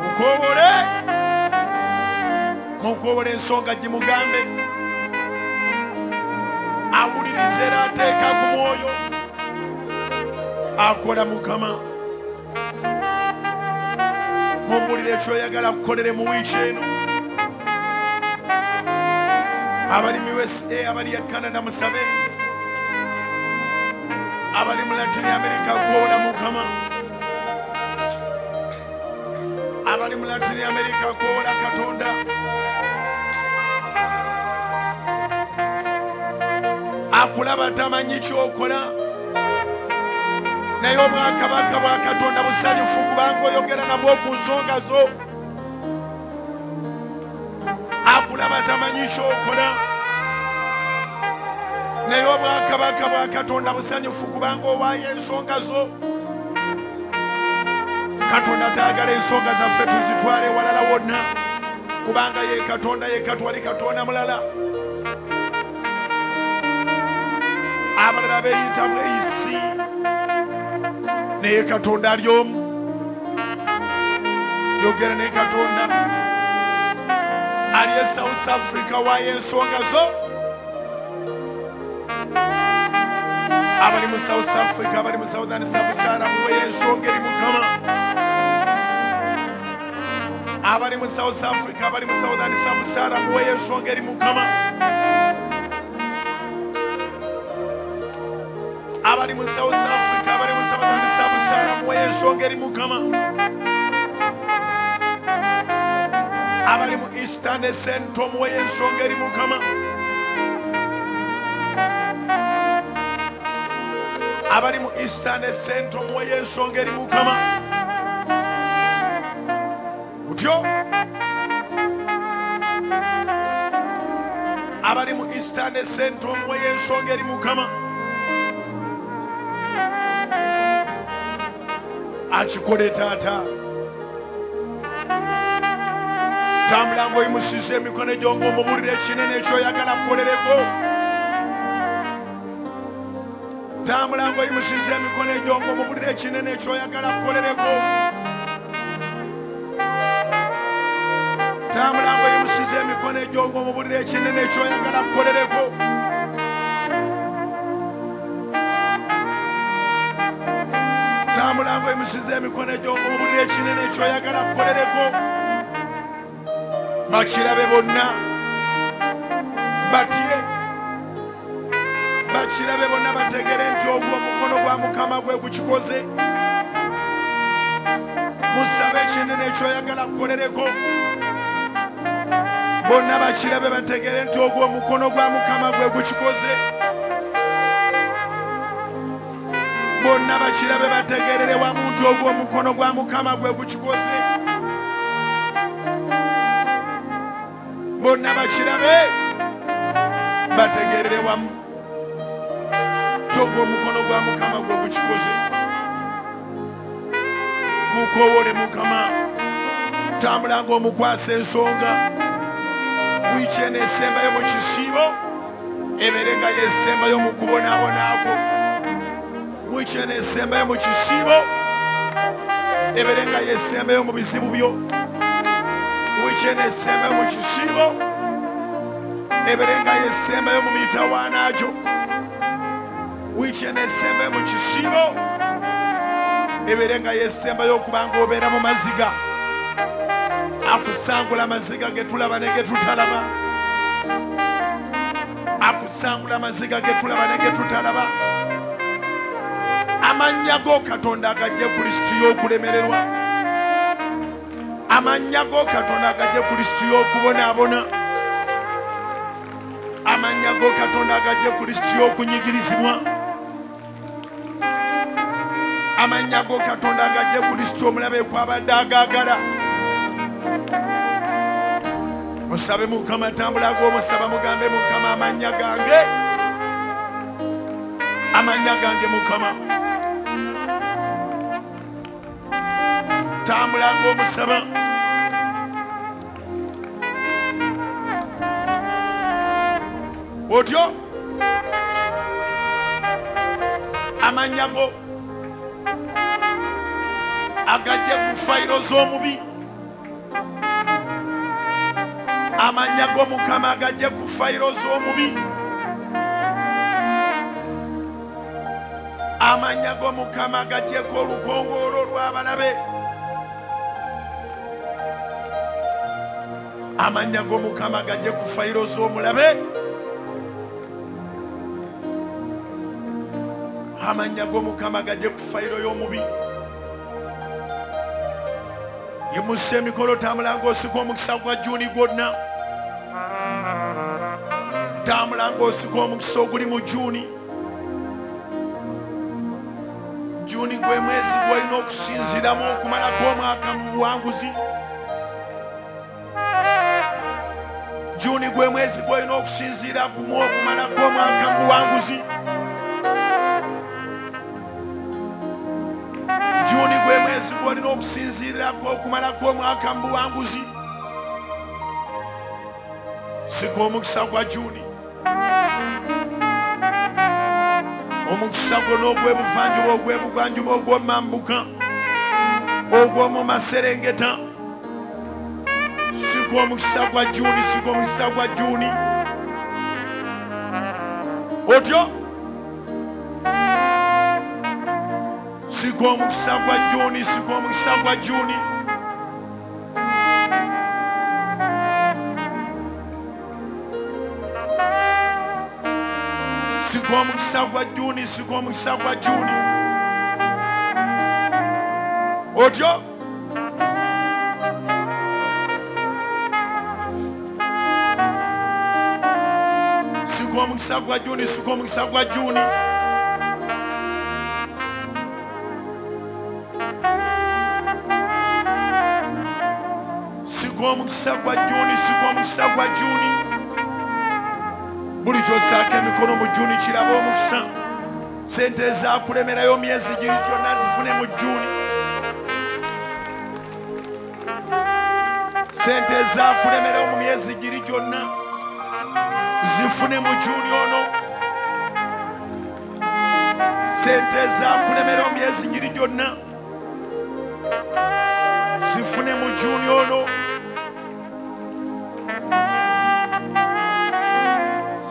Mukowole mukowole ensonga gimugambe awuliriza era ateeka ku mwoyo. Akola mukama. Mumbulire ekyoyagala kukolere mu wiiki eno. Abali mu usa abali e canada musabe abali mu latin america kwola mukama. Abali mu latin america kwola katonda. Akulaba tamanyi kyokola. Naye obwakabaka bwa katonda busanyufu kubanga oyogera nabwo ku nsonga zo. Akulaba tamanyi kyokola naye obwakabaka bwa katonda busanyufu kubanga owaayo ensonga zo. Katonda taagala ensonga zaffe tuzitwale walala wonna kubanga ye katonda ye katwali katonda mulala. Abalala beeyita bweyisi naye katonda ali omu. Yogera ne katonda ali e south africa waayo ensonga zo abali mu south africa abali mu southern sabusara muweyo ensonga eri mukama abali mu south africa abali mu southern sabusara muweyo ensonga eri mukama abali mu south africa abali mu southern sabusara muweyo ensonga eri mukama abali mu eastern centro muweyo ensonga eri mukama abali mu eastern centro muweyo ensonga eri mukama. Utyo. Abali mu eastern centro muweyo ensonga eri mukama. Akikole taata. Tambula ngaoyimusiza emikono gyo ngaomubulira ekinene ekyoyagala kukolereko tambula ngaoyimusiza emikono egyo ngaomubulira ekinene ekyoyagala kukolereko. Tambula ngaoyimusiza emikono egyo ngaomubulira ekinene ekyoyagala kukolereko. Tambula ngaoyimusiza emikono egyo ngaomubulira ekinene ekyoyagala kukolereko. Bakirabe bonna batye bakirabe bonna bategere nti ogwo omukono gwa mukama gwe gukikoze. Musabe ekinene ekyoyagala kukolereko. Bonna bakirabe bategere nti ogwo omukono gwa mukama gwe gukikoze. Bonna bakirabe bategerere wamu nti ogwo omukono gwa mukama gwe gukikoze. Bonna bakirabe bategerere wamu togwa omukono gwa mukama gwe gukikoze. Mukowole mukama. Tambula nga omukwasa ensonga. Wiiki eno esembayo mu kisiibo. Ebere nga yesembayo mu kubonabonaako wiiki eno esembayo mu kisiibo. Ebere nga yesembeyo mu bizibu byo. Wiiki eno esembeyo mu kisiibo. Ebere nga yesembeyo mu mitawaana gyo wiiki eno esembeyo mu kisiibo ebere nga yesembayo okubanga obeera mu maziga. Akusangula amaziga getulaba ne getutalaba akusangula amaziga getulaba ne getutalaba amannya go katonda agajje kristu y'okulemererwa. Amannya go katonda agajje kristu y'okubonaabona. Amannya go katonda agajje kristu y'okunyigirizibwa amannya go katonda agajje kristu omulabe kwabadde agaagala. Musabe mukama tambula g'omusaba mugambe mukama amannya gange. Amannya gange mukama. Tambula ng'omusaba otyo? Amannya go agajje ku fayiro z'omubi. Amannya g'omukama agajje ku fayiro z'omubi. Amannya g'omukama agajjeko olukongoolo lw'abalabe amannya g'omukama agajje ku fayiro z'omulabe. Amannya g'omukama gajje ku fayiro y'omubi yimusa emikolo tambula ng'osika omukisa gwa juuni gwonna tambula ng'osika omukisa oguli mu juuni juuni gwe mwezi gwolina okusinziramu okumalako omwaka mu buwanguzi. Juuni gwe mwezi gwolina okusinziira kumu okumalako omwaka mu buwanguzi mwezi gwolina okusinzirirako okumalako omwaka mu buwanguzi. Sika omukisa gwa juuni. Omukisa gwona ogw'ebuvanjuba ogw'ebugwanjuba ogw'omambuka ogw'omu maserengeta. Sika omukisa gwa juuni sika omukisa gwa juuni. Otyo sika omukisa gwa juuni sika omukisa gwa juuni sika omukisa gwa juuni sika omukisa gwa juuni otyo. Sika omukisa gwa juuni sika omukisa gwa juuni omukisa gwa juuni sika omukisa gwa juuni buli kyosaako emikono mu juuni kiraba omukisa. Sente ezakulemerayo myezi giri gyonna zifune mu juuni sente ezakulemerayo mu myezi giri gyonna zifune mu juuni ono. Sente ezakulemerayo myezi giri gyonna zifune mu juuni ono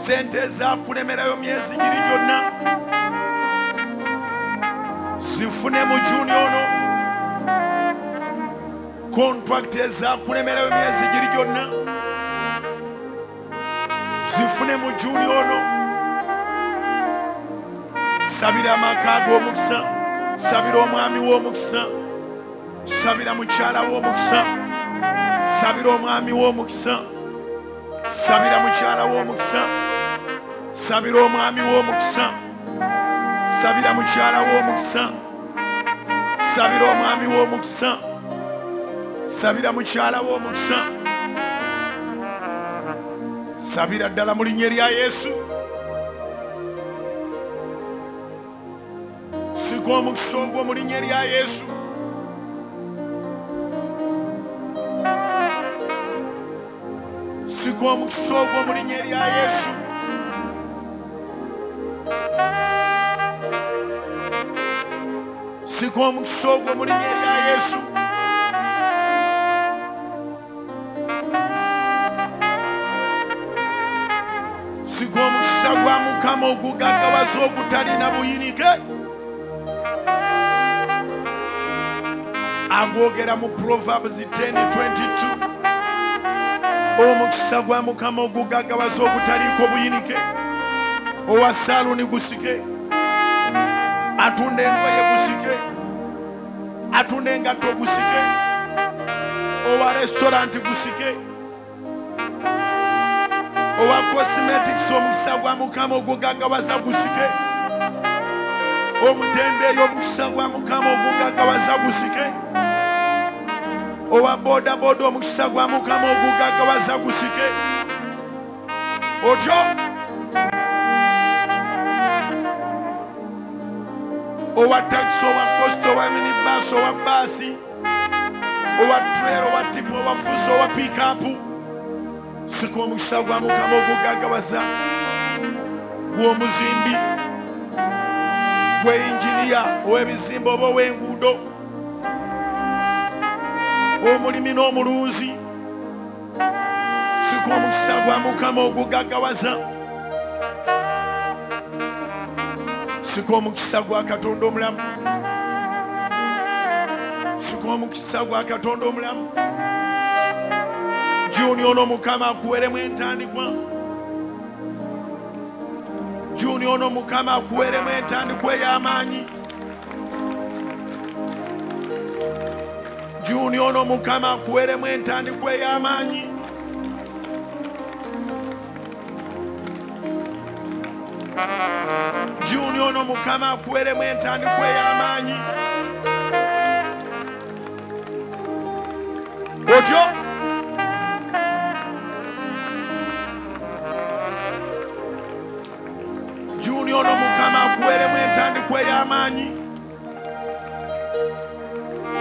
sente ezakulemerayo myezi giri gyonna. Zifune mu juuni ono. Kontrakiti ezakulemerayo myezi giri gyonna. Zifune mu juuni ono. Sabira amaka g'omukisa sabira omwami w'omukisa sabira mukyala w'omukisa sabira omwami w'omukisa sabira mukyala w'omukisa sabira omwami w'omukisa sabira mukyala w'omukisa sabira omwami w'omukisa sabira mukyala w'omukisa sabira ddala mu linnya erya yesu. Sika omukisa ogwo mu linnya erya yesu. Sika omukisa ogwo mu linnya erya yesu sika omukisa ogwo mu linnya erya yesu sika omukisa gwa mukama ogugaggawaza ogutalina buyinike. Agwogera mu proverbs 1022 omukisa gwa mukama ogugaggawaza ogutaliiko buyinike. Owa saluni gusike atunda engoye gusike atunda engatto gusike owa restaurant gusike owa cosmetics omukisa gwa mukama ogugaggawaza gusike omutembeeyo omukisa gwa mukama ogugaggawaza gusike owa bodaboda omukisa gwa mukama ogugaggawaza gusike otyo owa takisi owa kosta owa minibasi owa baasi owa trero owa tipu owa fuso owa pikapu sika omukisa gwa mukama ogugaggawaza gw'omuzimbi gw'eyinginiya ow'ebizimba oba ow'enguudo omulimi n'omulunzi sika omukisa gwa mukama ogugaggawaza sika omukisa gwa katonda omulamu. Sika omukisa gwa katonda omulamu. Juni ono mukama akuweremu entandikwa. Juni ono mukama akuweremu entandikwa ey'amaanyi. Juni ono mukama akuweremu entandikwa ey'amaanyi juni ono mukama akuweremu entandikwa ey'amaanyi otyo? Juni ono mukama akuweremu entandikwa ey'amaanyi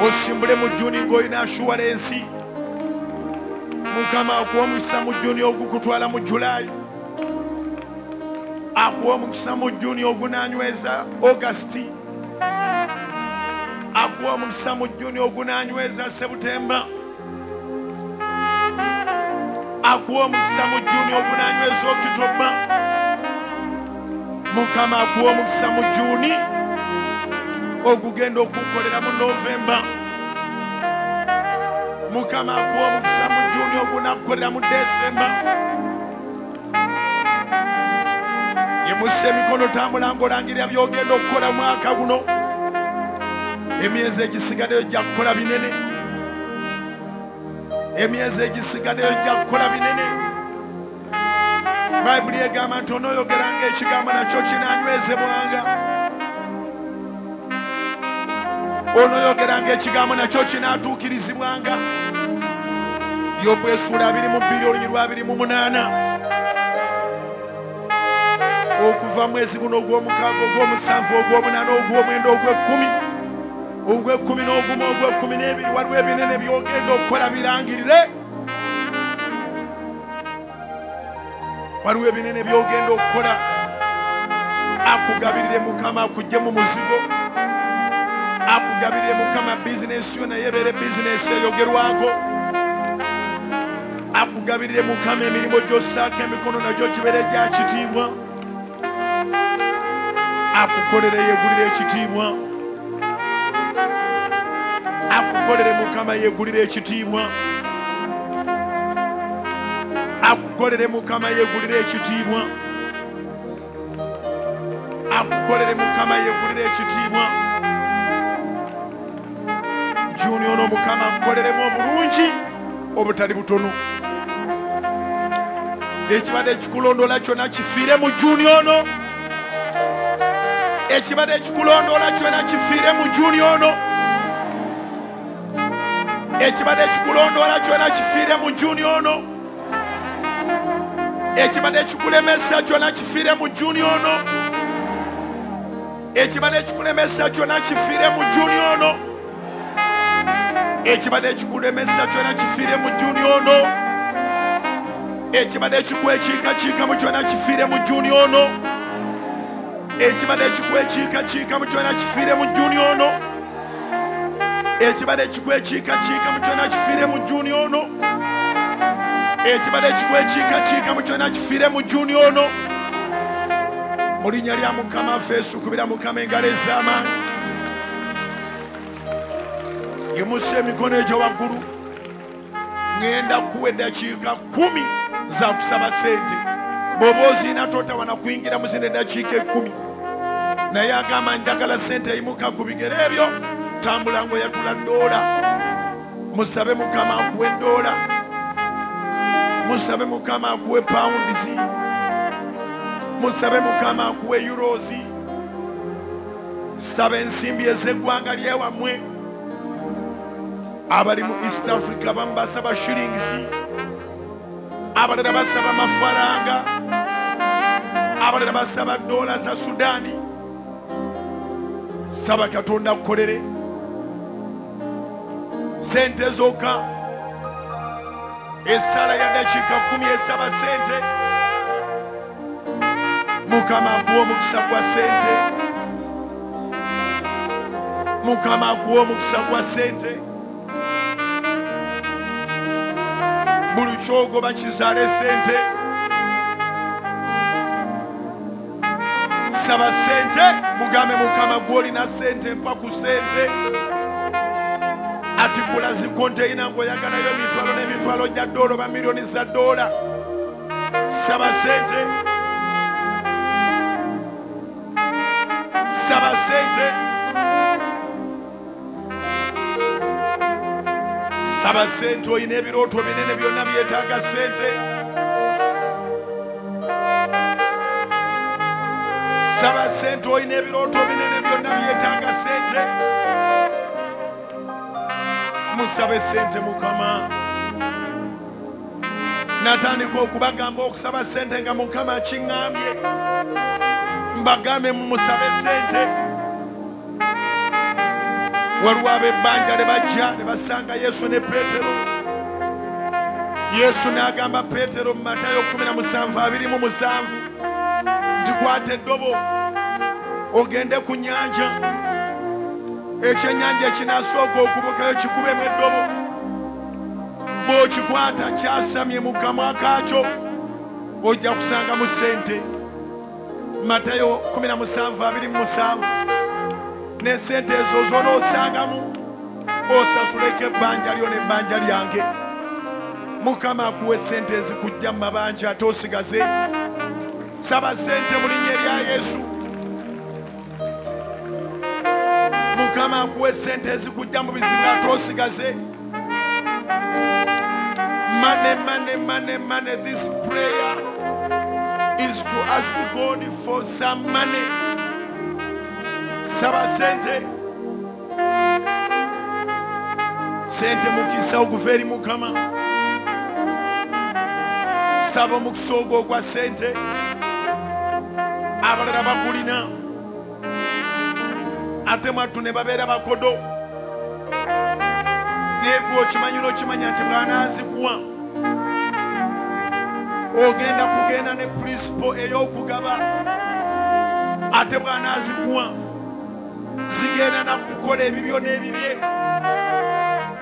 osimbule mu juni ng'olina ashuwalensi mukama akuwa omukisa mu juni ogukutwala mu julaayi akuwa omukisa mu juni ogunanyweza augusiti akuwa omukisa mu juni ogunanyweza sebutemba akuwa omukisa mu juni ogunanyweza okitoba mukama akuwa omukisa mu juni ogugenda okukolera mu novemba mukama akuwa omukisa mu juni ogunakukolera mu desemba yimusa emikono tambula ngaolangirira byogenda okukola mwaka guno. Emyezi egisigaddeyo gya kukola binene. Emyezi egisigaddeyo gya kukola binene. Bayibuli egamba nti onooyogeranga ekigambo nakyo kinanywezebwanga onooyogeranga ekigambo nakyo kinatuukirizibwanga yobu esuula 22 olunyi lwa 28 okuva mwezi guno ogw'omukaaga ogw'omusanvu ogw'omunaana ogw'omwenda ogw'ekkumi ogw'ekkumi n'ogumu ogw'ekkumi n'ebiri waliwo ebinene byogenda okukola birangirire. Waliwo ebinene byogenda okukola akugabirire mukama akugje mu muzigo akugabirire mukama bizinesi yo naye ebeere bizinesi eyogerwako akugabirire mukama emirimu gyossaako emikono nagyo gibeere gya kitiibwa akukolere yegulire ekitiibwa. Akukolere mukama yegulire ekitiibwa. Akukolere mukama yegulire ekitiibwa. Akukolere mukama yegulire ekitiibwa. Juni ono mukama akukoleremu obulungi obutali butono. Ekibadde ekikulondoola kyonna kifiire mu juni ono ekibadde ekikulondoola kyonna kifiire mu juni ono. Ekibadde ekikulondoola kyonna kifiire mu juni ono. Ekibadde ekikulemesa kyonna kifiire mu juni ono. Ekibadde ekikulemesa kyonna kifiire mu juni ono. Ekibadde ekikulemesa kyonna kifiire mu juni ono. Ekibadde ekikwekiikakiikamu kyonna kifiire mu juni ono ekibadde ekikwekiikakiikamu kyonna kifiire mu juni ono. Ekibala ekikwekiikakiika mu kyona kifiire mu juni ono. Ekibala ekikwekiikakiika mu kyona kifiire mu juni ono. Mu linnya lya mukama feesukubira mukama engalo ez'amaani yimusa emikono egyo waggulu. Ŋŋenda kuwa eddakiika kumi za kusaba sente bw'oba oziina totawana kuyingira mu zino eddakiika ekkumi naye agamba njagala sente eyimuka ku bigere ebyo. Tambula ngaoyatula ddoola. Musabe mukama akuwe ddoola. Musabe mukama akuwe pawundizi musabe mukama akuwe yurozi saba ensimbi ez'eggwanga lyewammwe abali mu east africa bamu basaba shillingisi abalala basaba mafaranga. Abalala basaba dola za sudaani saba katonda akukolere sente zokka esala ya dakiika kumi esaba sente. Mukama akuwa omukisa gwa sente. Mukama akuwa omukisa gwa sente. Buli kyogoba kizaale sente saba sente mugambe mukama gwolina sente mpa ku sente ati gula zikonteyina ngaoyagalayo emitwalo n'emitwalo gya doola oba miliyoni za doola saba sente. Saba sente. Saba sente olina ebirooto binene byonna byetaaga sente saba sente olina ebirooto binene byonna byetaaga sente. Musabe sente mukama. Natandika okubagamba okusaba sente nga mukama kiŋŋambye mbagambe mumusabe sente. Waliwo abebbanja ne bajja ne basanga yesu ne peetero. Yesu n'agamba peetero mu matayo 17 nti kwata eddobo ogende ku nyanja ekyenyanja ekinasooka okubukayo kikubemu eddobo bw'okikwata kyasamye mu kamwa kaakyo. Ojja kusangamu sente matayo 17 ne sente ezo zonoosangamu osasuleko ebbanja lyo n'ebbanja lyange. Mukama akuwa sente ezikujja mu mabanja ate osigaze saba sente mu linnya erya yesu. Mukama akuwa sente ezikujja mu bizibu ate osigaze. Mane mane mane mane this prayer is to ask god for some money. Saba sente. Sente mukisa oguva eri mukama. Saba omukisa ogwo ogwa sente abalala bagulina ate mwattu ne babeera bakodo. Naye gwe okimanyi n'okimanya nti bw'anaazikuwa ogenda kugenda ne prinsipo ey'okugaba. Ate bw'anaazikuwa zigenda nakukola ebibyo n'ebibye.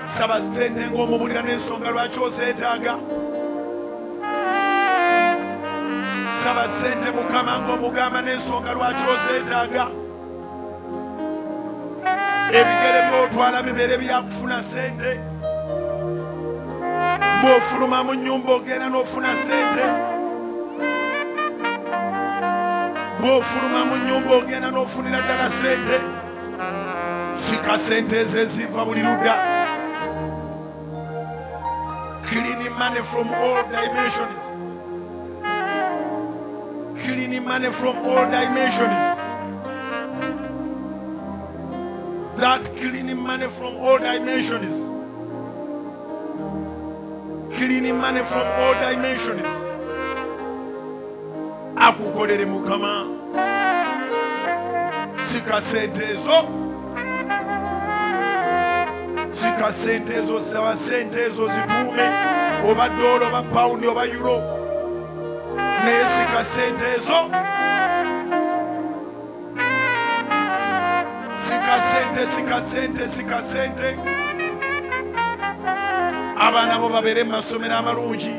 Saba sente ng'omubulira n'ensonga lwaki ozeetaaga saba sente mukama ng'omugamba n'ensonga lwaki ozeetaaga. Ebigere byotwala bibeere byakufuna sente. Bw'ofuluma mu nyumba ogenda n'ofuna sente. Bw'ofuluma mu nyumba ogenda n'ofunira ddala sente. Sika sente ezo eziva buli ludda. Cleaning money from all dimensions cleaning money from all dimensions. That cleaning money from all dimensions. Cleaning money from all dimensions. Akukolere mukama. Sika sente ezo sika sente ezo saba sente ezo zituume oba dola oba pawundi oba euro naye sika sente ezo sika sente sika sente sika sente abaana bo babeere mu masomero amalungi.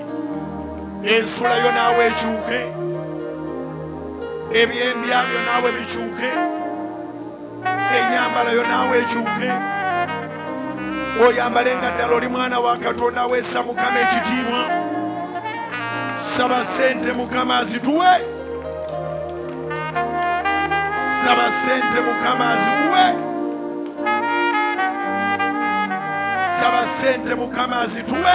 Ensulayo naawe ekyuke. Ebyendya byo naawe bikyuke. Enyambalayo naawe ekyuke. Oyambalenga ddala oli mwana wa katonda aweesa mukama ekitiibwa saba sente mukama azituwe. Saba sente mukama azikuwe saba sente mukama azituwe.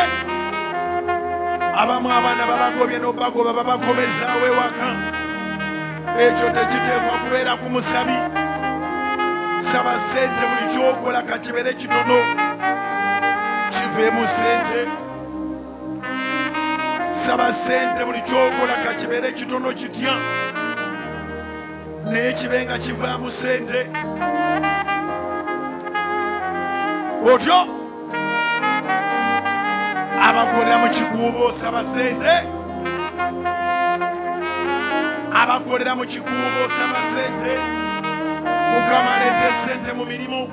Abamu abaana babagobye nobagoba babakomezaawo ewaka ekyo tekiteekwa kubeera ku musabi. Saba sente buli kyokola kakibere kitono. Kiveemu sente saba sente buli kyokola kakibere kitono kitya? Naye kibe nga kivaamu sente. Otyo? Abakolera mu kikuubo saba sente. Abakolera mu kikuubo saba sente. Mukama aleete sente mu mirimu.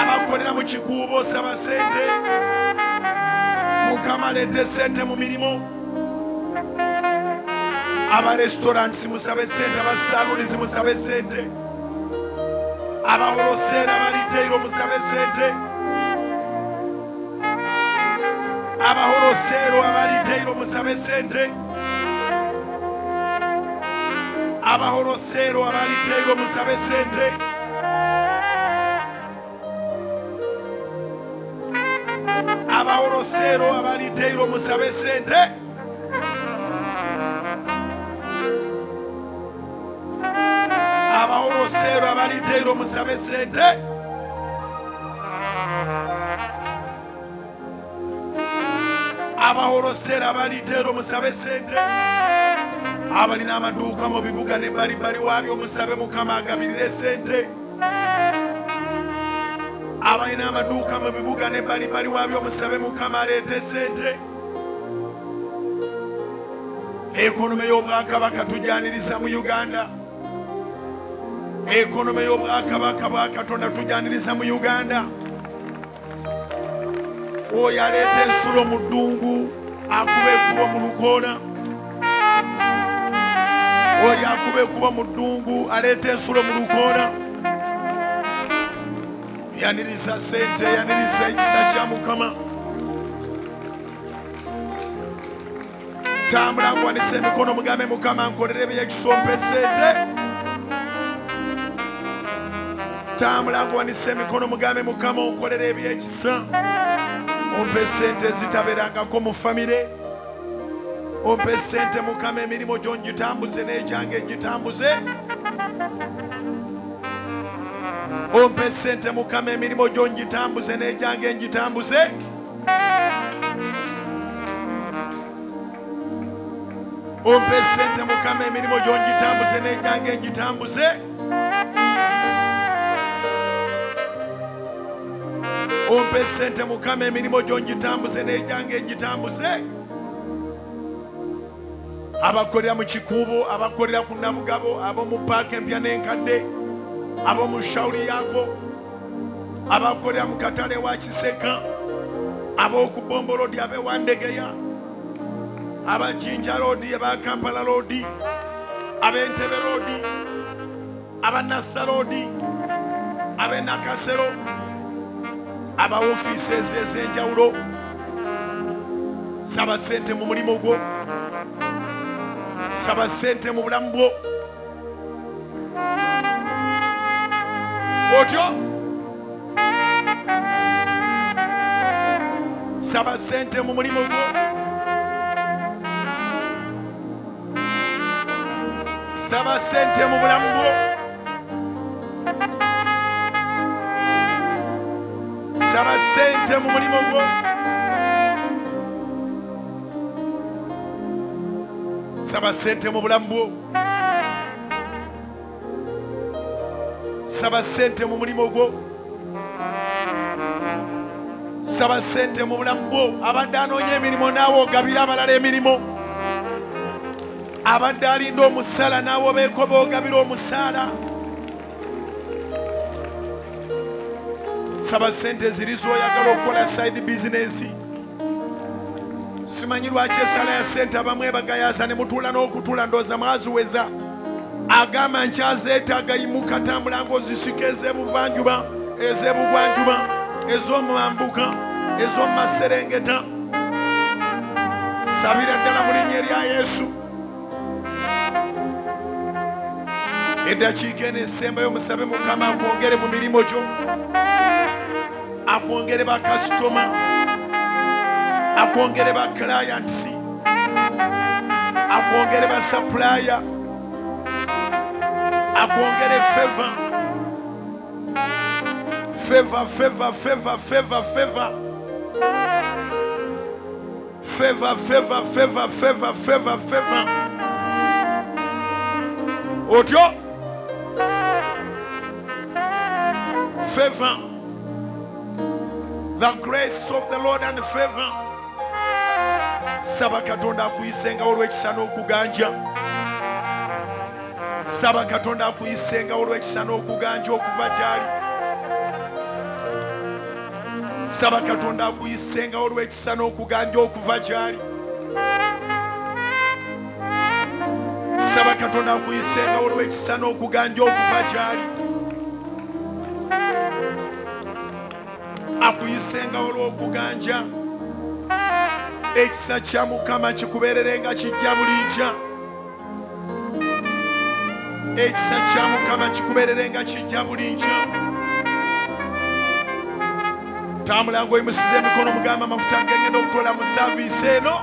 Abakolera mu kikuubo saba sente mukama aleete sente mu mirimu. Abarestaurants musabe sente abasalunizi musabe sente abaholoseera abaliteiro musabe sente abaholoseero abaliteiro musabe sente abaholoseero abaliteiro musabe sente abaholoseero abaliteiro musabe sente abaholoseero abaliteiro musabe sente abaholoseero abaliteiro musabe sente abalina amaduuka mu bibuga ne bali bali waabyo musabe mukama agabirire sente abalina amaduuka mu bibuga ne bali bali waabyo musabe mukama aleete sente ekonome y'obwakabaka tujyaniriza mu uganda. Ekonome y'obwakabaka bwa katonda tujyaniriza mu uganda. Oyo aleeta ensulo mu ddungu akuba ekubo mu lukoona oyo akuba ekubo mu ddungu aleeta ensulo mu lukoona yaniriza sente yaniriza ekisa kya mukama. Tambula nkwanisa emikono mugambe mukama nkolere ebyekisompa sente. Tambula nkwanisa emikono mugambe mukama onkolere ebyekisa ompe sente ezitaberangako mu famire. Ompe sente mukama emirimu gyo ngitambuze n'egyange egitambuze ompe sente mukama emirimu gyo ngitambuze n'egyange ngitambuze ompe sente mukama emirimu gyo ngitambuze n'egyange ngitambuze ompe sente mukama emirimu gyo ngitambuze n'egyange ngitambuze abakolera mu kikuubo abakolera ku nabugabo ab'omu paaka empya n'enkadde ab'omu shawuli yaako abakolera mu katale wa kiseka ab'oku bombo roodi ab'ewandegeya abajinja roodi aba kampala roodi ab'entebe roodi abanassa roodi ab'enakasero aba ofiises ez'enjawulo saba sente mu mulimu gwo saba sente mu bulamu bwo otyo saba sente mu mulimu gwo. Saba sente mu bulamu bwo. Saba sente mu mulimu gwo. Saba sente mu bulamu bwo saba sente mu mulimu gwo saba sente mu bulamu bwo. Abadde anoonya emirimu naawe ogabira abalala emirimu. Abadde alinda omusaala naawe obeeko boogabira omusaala saba sente ziri zoyagala okukola side bizinesi simanyi lwaki esala ya sente abamwe bagayaza ne mutuula n'okutuula ndooza mwaziweza agamba nkyazeetaaga yimuka tambula ngaozisika ez'ebuvanjuba ez'ebugwanjuba ez'omumambuka ez'omumaserengeta. Sabira ddala mu linnya erya yesu. Eddakiika eno esembayo musabe mukama akwongere mu mirimu gyo. Akwongere bakasitoma akwongere ba clients. Akwongere ba supplier akwongere feva feva feva feva feva feva feva feva feva feva feva feva otyo favor. The grace of the lord and favor. Saba katonda akuyisenga olw'ekisa n'okuganja saba katonda akuyisenga olw'ekisa n'okuganja okuva gy'ali. Saba katonda akuyisenga olw'ekisa n'okuganja okuva gy'ali. Saba katonda akuyisenga olw'ekisa n'okuganja okuva gy'ali. Akuyisenga olw'okuganja. Ekisa kya mukama kikubeererenga kijja bulijja ekisa kya mukama kikubeererenga kijja bulijja tambula ngaoyimusiza emikono mugamba amafuta gengenda okutwala mu saaviisi eno.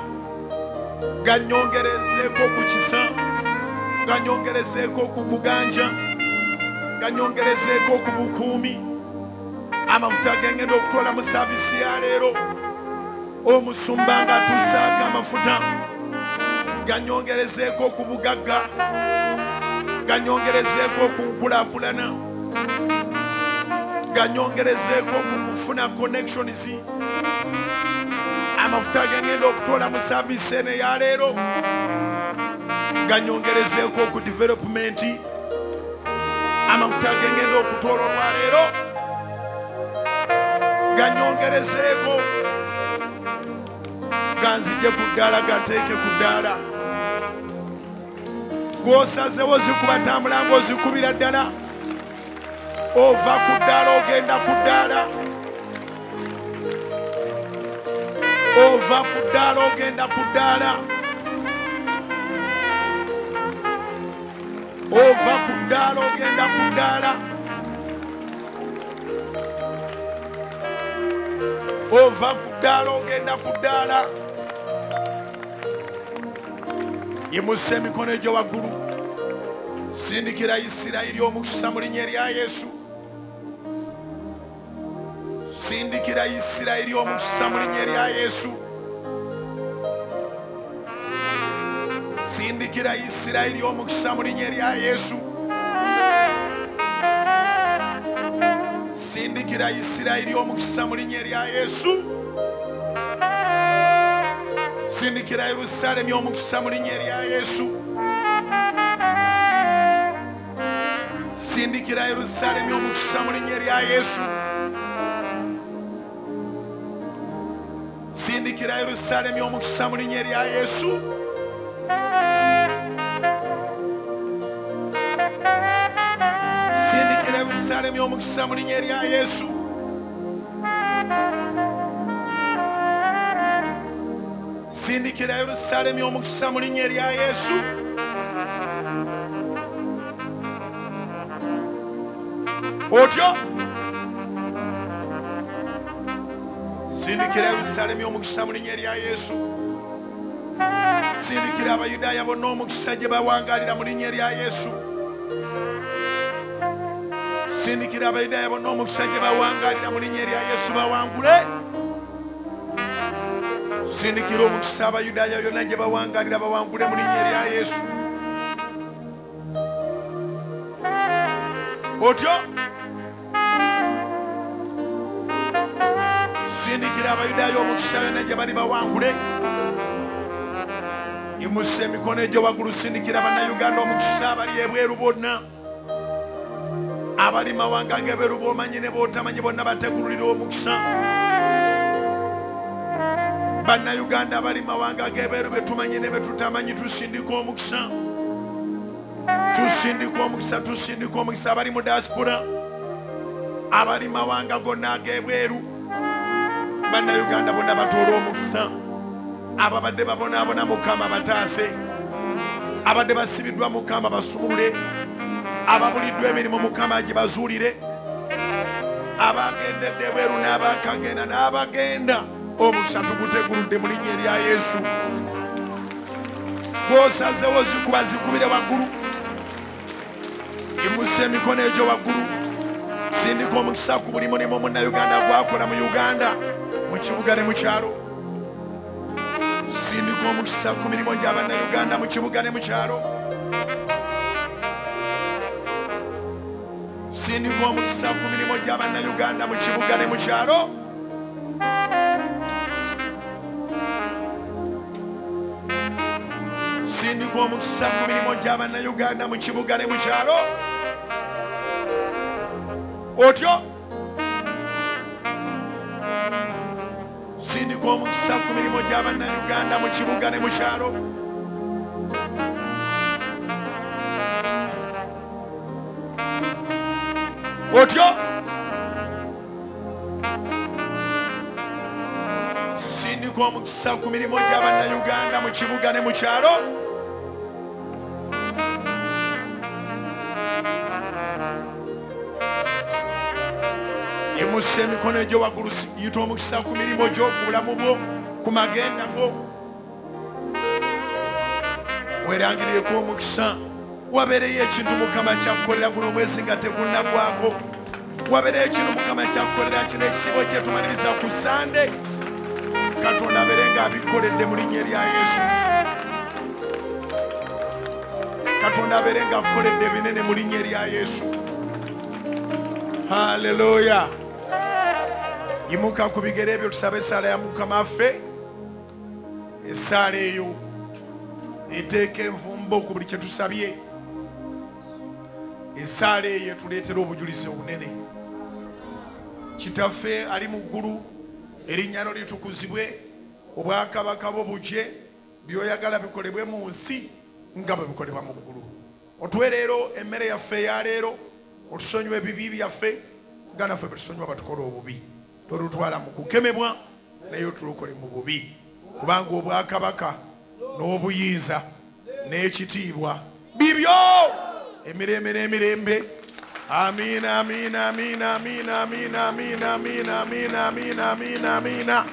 Ganyongerezeeko ku kisa ganyongerezeeko ku kuganja ganyongerezeeko ku bukuumi. Amafuta gengenda okutwala mu saaviisi ya leero. Omusumba nga atusaako amafuta ganyongerezeeko ku bugagga ganyongerezeeko ku nkulaakulana ganyongerezeeko ku kufuna connections. Amafuta gengenda okutwala mu saaviisi eno eya leero. Ganyongerezeeko ku development. Amafuta gengenda okutwala olwaleero ganyongerezeeko ganzije ku ddaala gateeke ku ddaala gwosazewo zikubatambula ngaozikubira ddala. Ova ku ddaala ogenda ku ddaala. Ova ku ddaala ogenda ku ddaala. Ova ku ddaala ogenda ku ddaala. Ova ku ddaala ogenda ku ddaala yimusa emikono egyo waggulu. Sindikira isirayiri omukisa mu linnya erya yesu. Sindikira isirayiri omukisa mu linnya erya yesu. Sindikira isirayiri omukisa mu linnya erya yesu. Sindikira isirayiri omukisa mu linnya erya yesu sindikira yerusaalemi omukisa mu linnya erya yesu. Sindikira yerusaalemi omukisa mu linnya erya yesu. Sindikira yerusaalemi omukisa mu linnya erya yesu. Sindikira yerusaalemi omukisa mu linnya erya yesu sindikira yerusaalemi omukisa mu linnya erya yesu. Otyo? Sindikira yerusaalemi omukisa mu linnya erya yesu. Sindikira abayudaaya bonna omukisa gye bawangalira mu linnya erya yesu. Sindikira abayudaaya bonna omukisa gye bawangalira mu linnya erya yesu bawangule sindikira omukisa abayudaaya yonna gye bawangalira bawangule mu linnya erya yesu. Otyo sindikira abayudaaya omukisa yonna gye bali bawangule. Imusa emikono egyo waggulu sindikira bannayuganda omukisa abali ebweru bonna. Abali mawanga geberu bomanyi ne botamanyi bonna bategululira omukisa bannayuganda abali mawanga geberu betumanyi ne betutamanyi tusindika omukisa. Tusindika omukisa tusindika omukisa abali mu diaspora. Abali mawanga gonna ag'ebweru. Bannayuganda bonna batoola omukisa. Ababadde babonaabona mukama bataase. Abadde basibiddwa mukama basumulule. Ababuliddwa emirimu mukama gibazuulire abagendedde bweru n'abakagenda n'abagenda omukisa tuguteguludde mu linnya erya yesu. Gwosazewo zikuba zikubire waggulu imusa emikono egyo waggulu. Sindika omukisa ku buli mulimu munnayuganda gwakola mu uganda mu kibuga ne mu kyalo. Sindika omukisa ku mirimu gy'abannayuganda mu kibuga ne mu kyalo. Sindika omukisa ku mirimu gy'abannayuganda mu kibuga ne mu kyalo sindika omukisa ku mirimu gy'abannayuganda mu kibuga ne mu kyalo. Otyo? Sindika omukisa ku mirimu gy'abannayuganda mu kibuga ne mu kyalo. Otyo? Sindika omukisa ku gy'abannayuganda mu kibuga ne mu kyalo emusa emikono egyo waggulu yita omukisa ku mirimu gyo ku bulamu bwo ku magenda go. Werangirireko omukisa. Wabeereyo ekintu mukama kyakukolera guno omwezi nga tegunnagwako wabeereyo ekintu mukama kyakukolera kino ekisibo kyetumaliriza ku sande. Katonda abeere nga abikoledde mu linnya erya yesu. Katonda abeere nga akukoledde binene mu linnya erya yesu. Haleluya yimuka ku bigere ebyo tusabe esaala ya mukama affe esaala eyo eteeka envumbo ku buli kyetusabye esaala eyo etuleetera obujulizi obunene. Kitaffe ali mu ggulu erinnya lyo litukuzibwe obwakabaka bwo buje byoyagala bikolebwe mu nsi nga bwe bikolebwa mu ggulu. Otuwe leero emmere yaffe eyaleero otusonyiwa ebibi byaffe nga naffe bwe tusonyiwa batukola obubi tolutwala mu kukemebwa naye otulokole mu bubi. Kubanga obwakabaka n'obuyinza n'ekitiibwa bibyo! Emirembe n'emirembe. Amiina amiina amiina amiina amiina amiina amiina amiina amiina amiina amiina.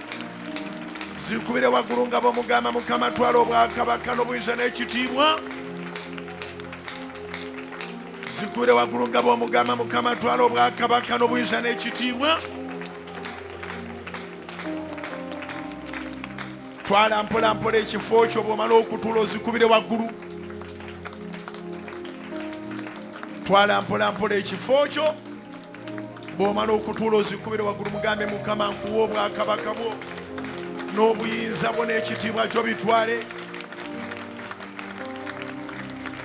Zikubire waggulu nga bomugamba mukama twala obwakabaka n'obuyinza n'ekitiibwa. Zikubire waggulu nga bomugamba mukama twala obwakabaka n'obuyinza n'ekitiibwa twala mpola mpola ekifo kyo bwomala okutuula ozikubire waggulu. Twala mpola mpola ekifo kyo bwomala okutuula ozikubire waggulu. Mugambe mukama nkuwa obwakabaka bwo n'obuyinza bwo n'ekitiibwa kyo bitwale.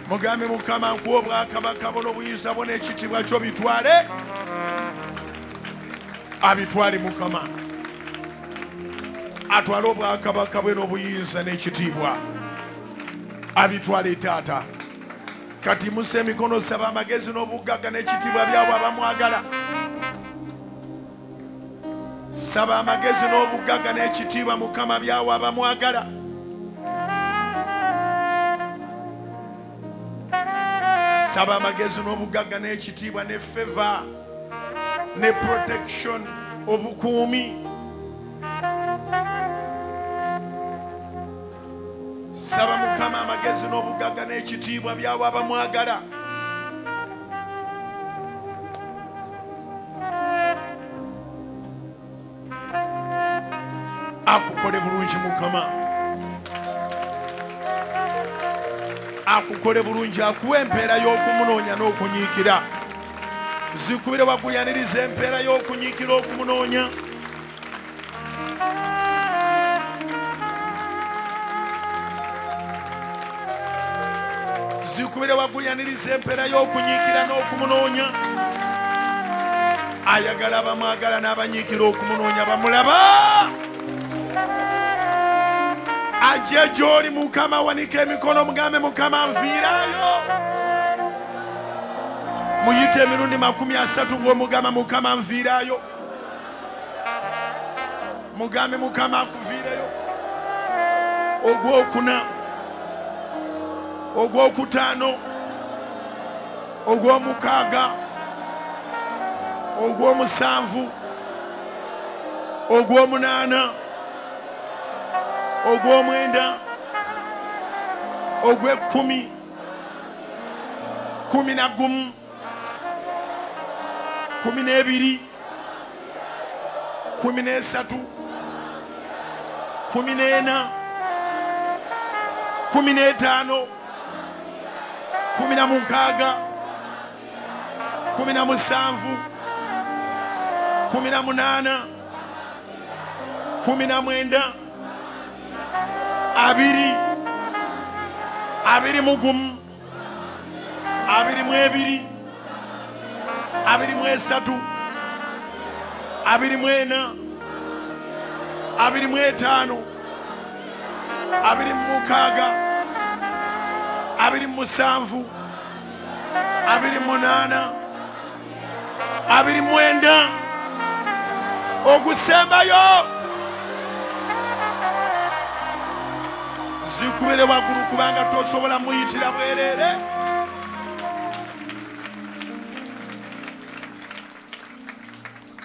Mugambe mukama nkuwa obwakabaka bwo n'obuyinza bwo n'ekitiibwa kyo bitwale. Abitwale mukama atwale obwakabaka bwe n'obuyinza n'ekitiibwa. Abitwale taata. Kati musa emikono saba amagezi n'obugagga n'ekitiibwa byabo abamwagala. Saba amagezi n'obugagga n'ekitiibwa mukama byawo abamwagala. Saba amagezi n'obugagga n'ekitiibwa ne feva ne protection obukuumi n'obugagga n'ekitiibwa byabo abamwagala akukole bulungi mukama. Akukole bulungi akuwa empeera y'okumunoonya n'okunyiikira. Zikubire waguyaniriza empeera y'okunyiikira okumunoonya zikubire waguyaniriza empeera y'okunyiikira n'okumunoonya ayagala bamwagala n'abanyiikira okumunoonya bamulaba. Ajje gy'oli mukama wanika emikono mugambe mukama nviirayo muyite emirundi makumi asatu ng'omugamba mukama nviirayo mugambe mukama akuviireyo ogwokuna ogwokutaano ogwomukaaga ogwomusanvu ogwomunaana ogwomwenda ogwekumi kumi na gumu kumi n'ebiri kumi n'esatu kumi n'ena kumi n'etaano kumi na mukaaga kumi na musanvu kumi na munaana kumi na mwenda abiri. Abiri mu gumu abiri mu abiri mu abiri mu abiri mu abiri mu abiri mu musanvu abiri mu munaana abiri mwenda ogusembayo! Zikubire waggulu kubanga tosobola muyitira bwerere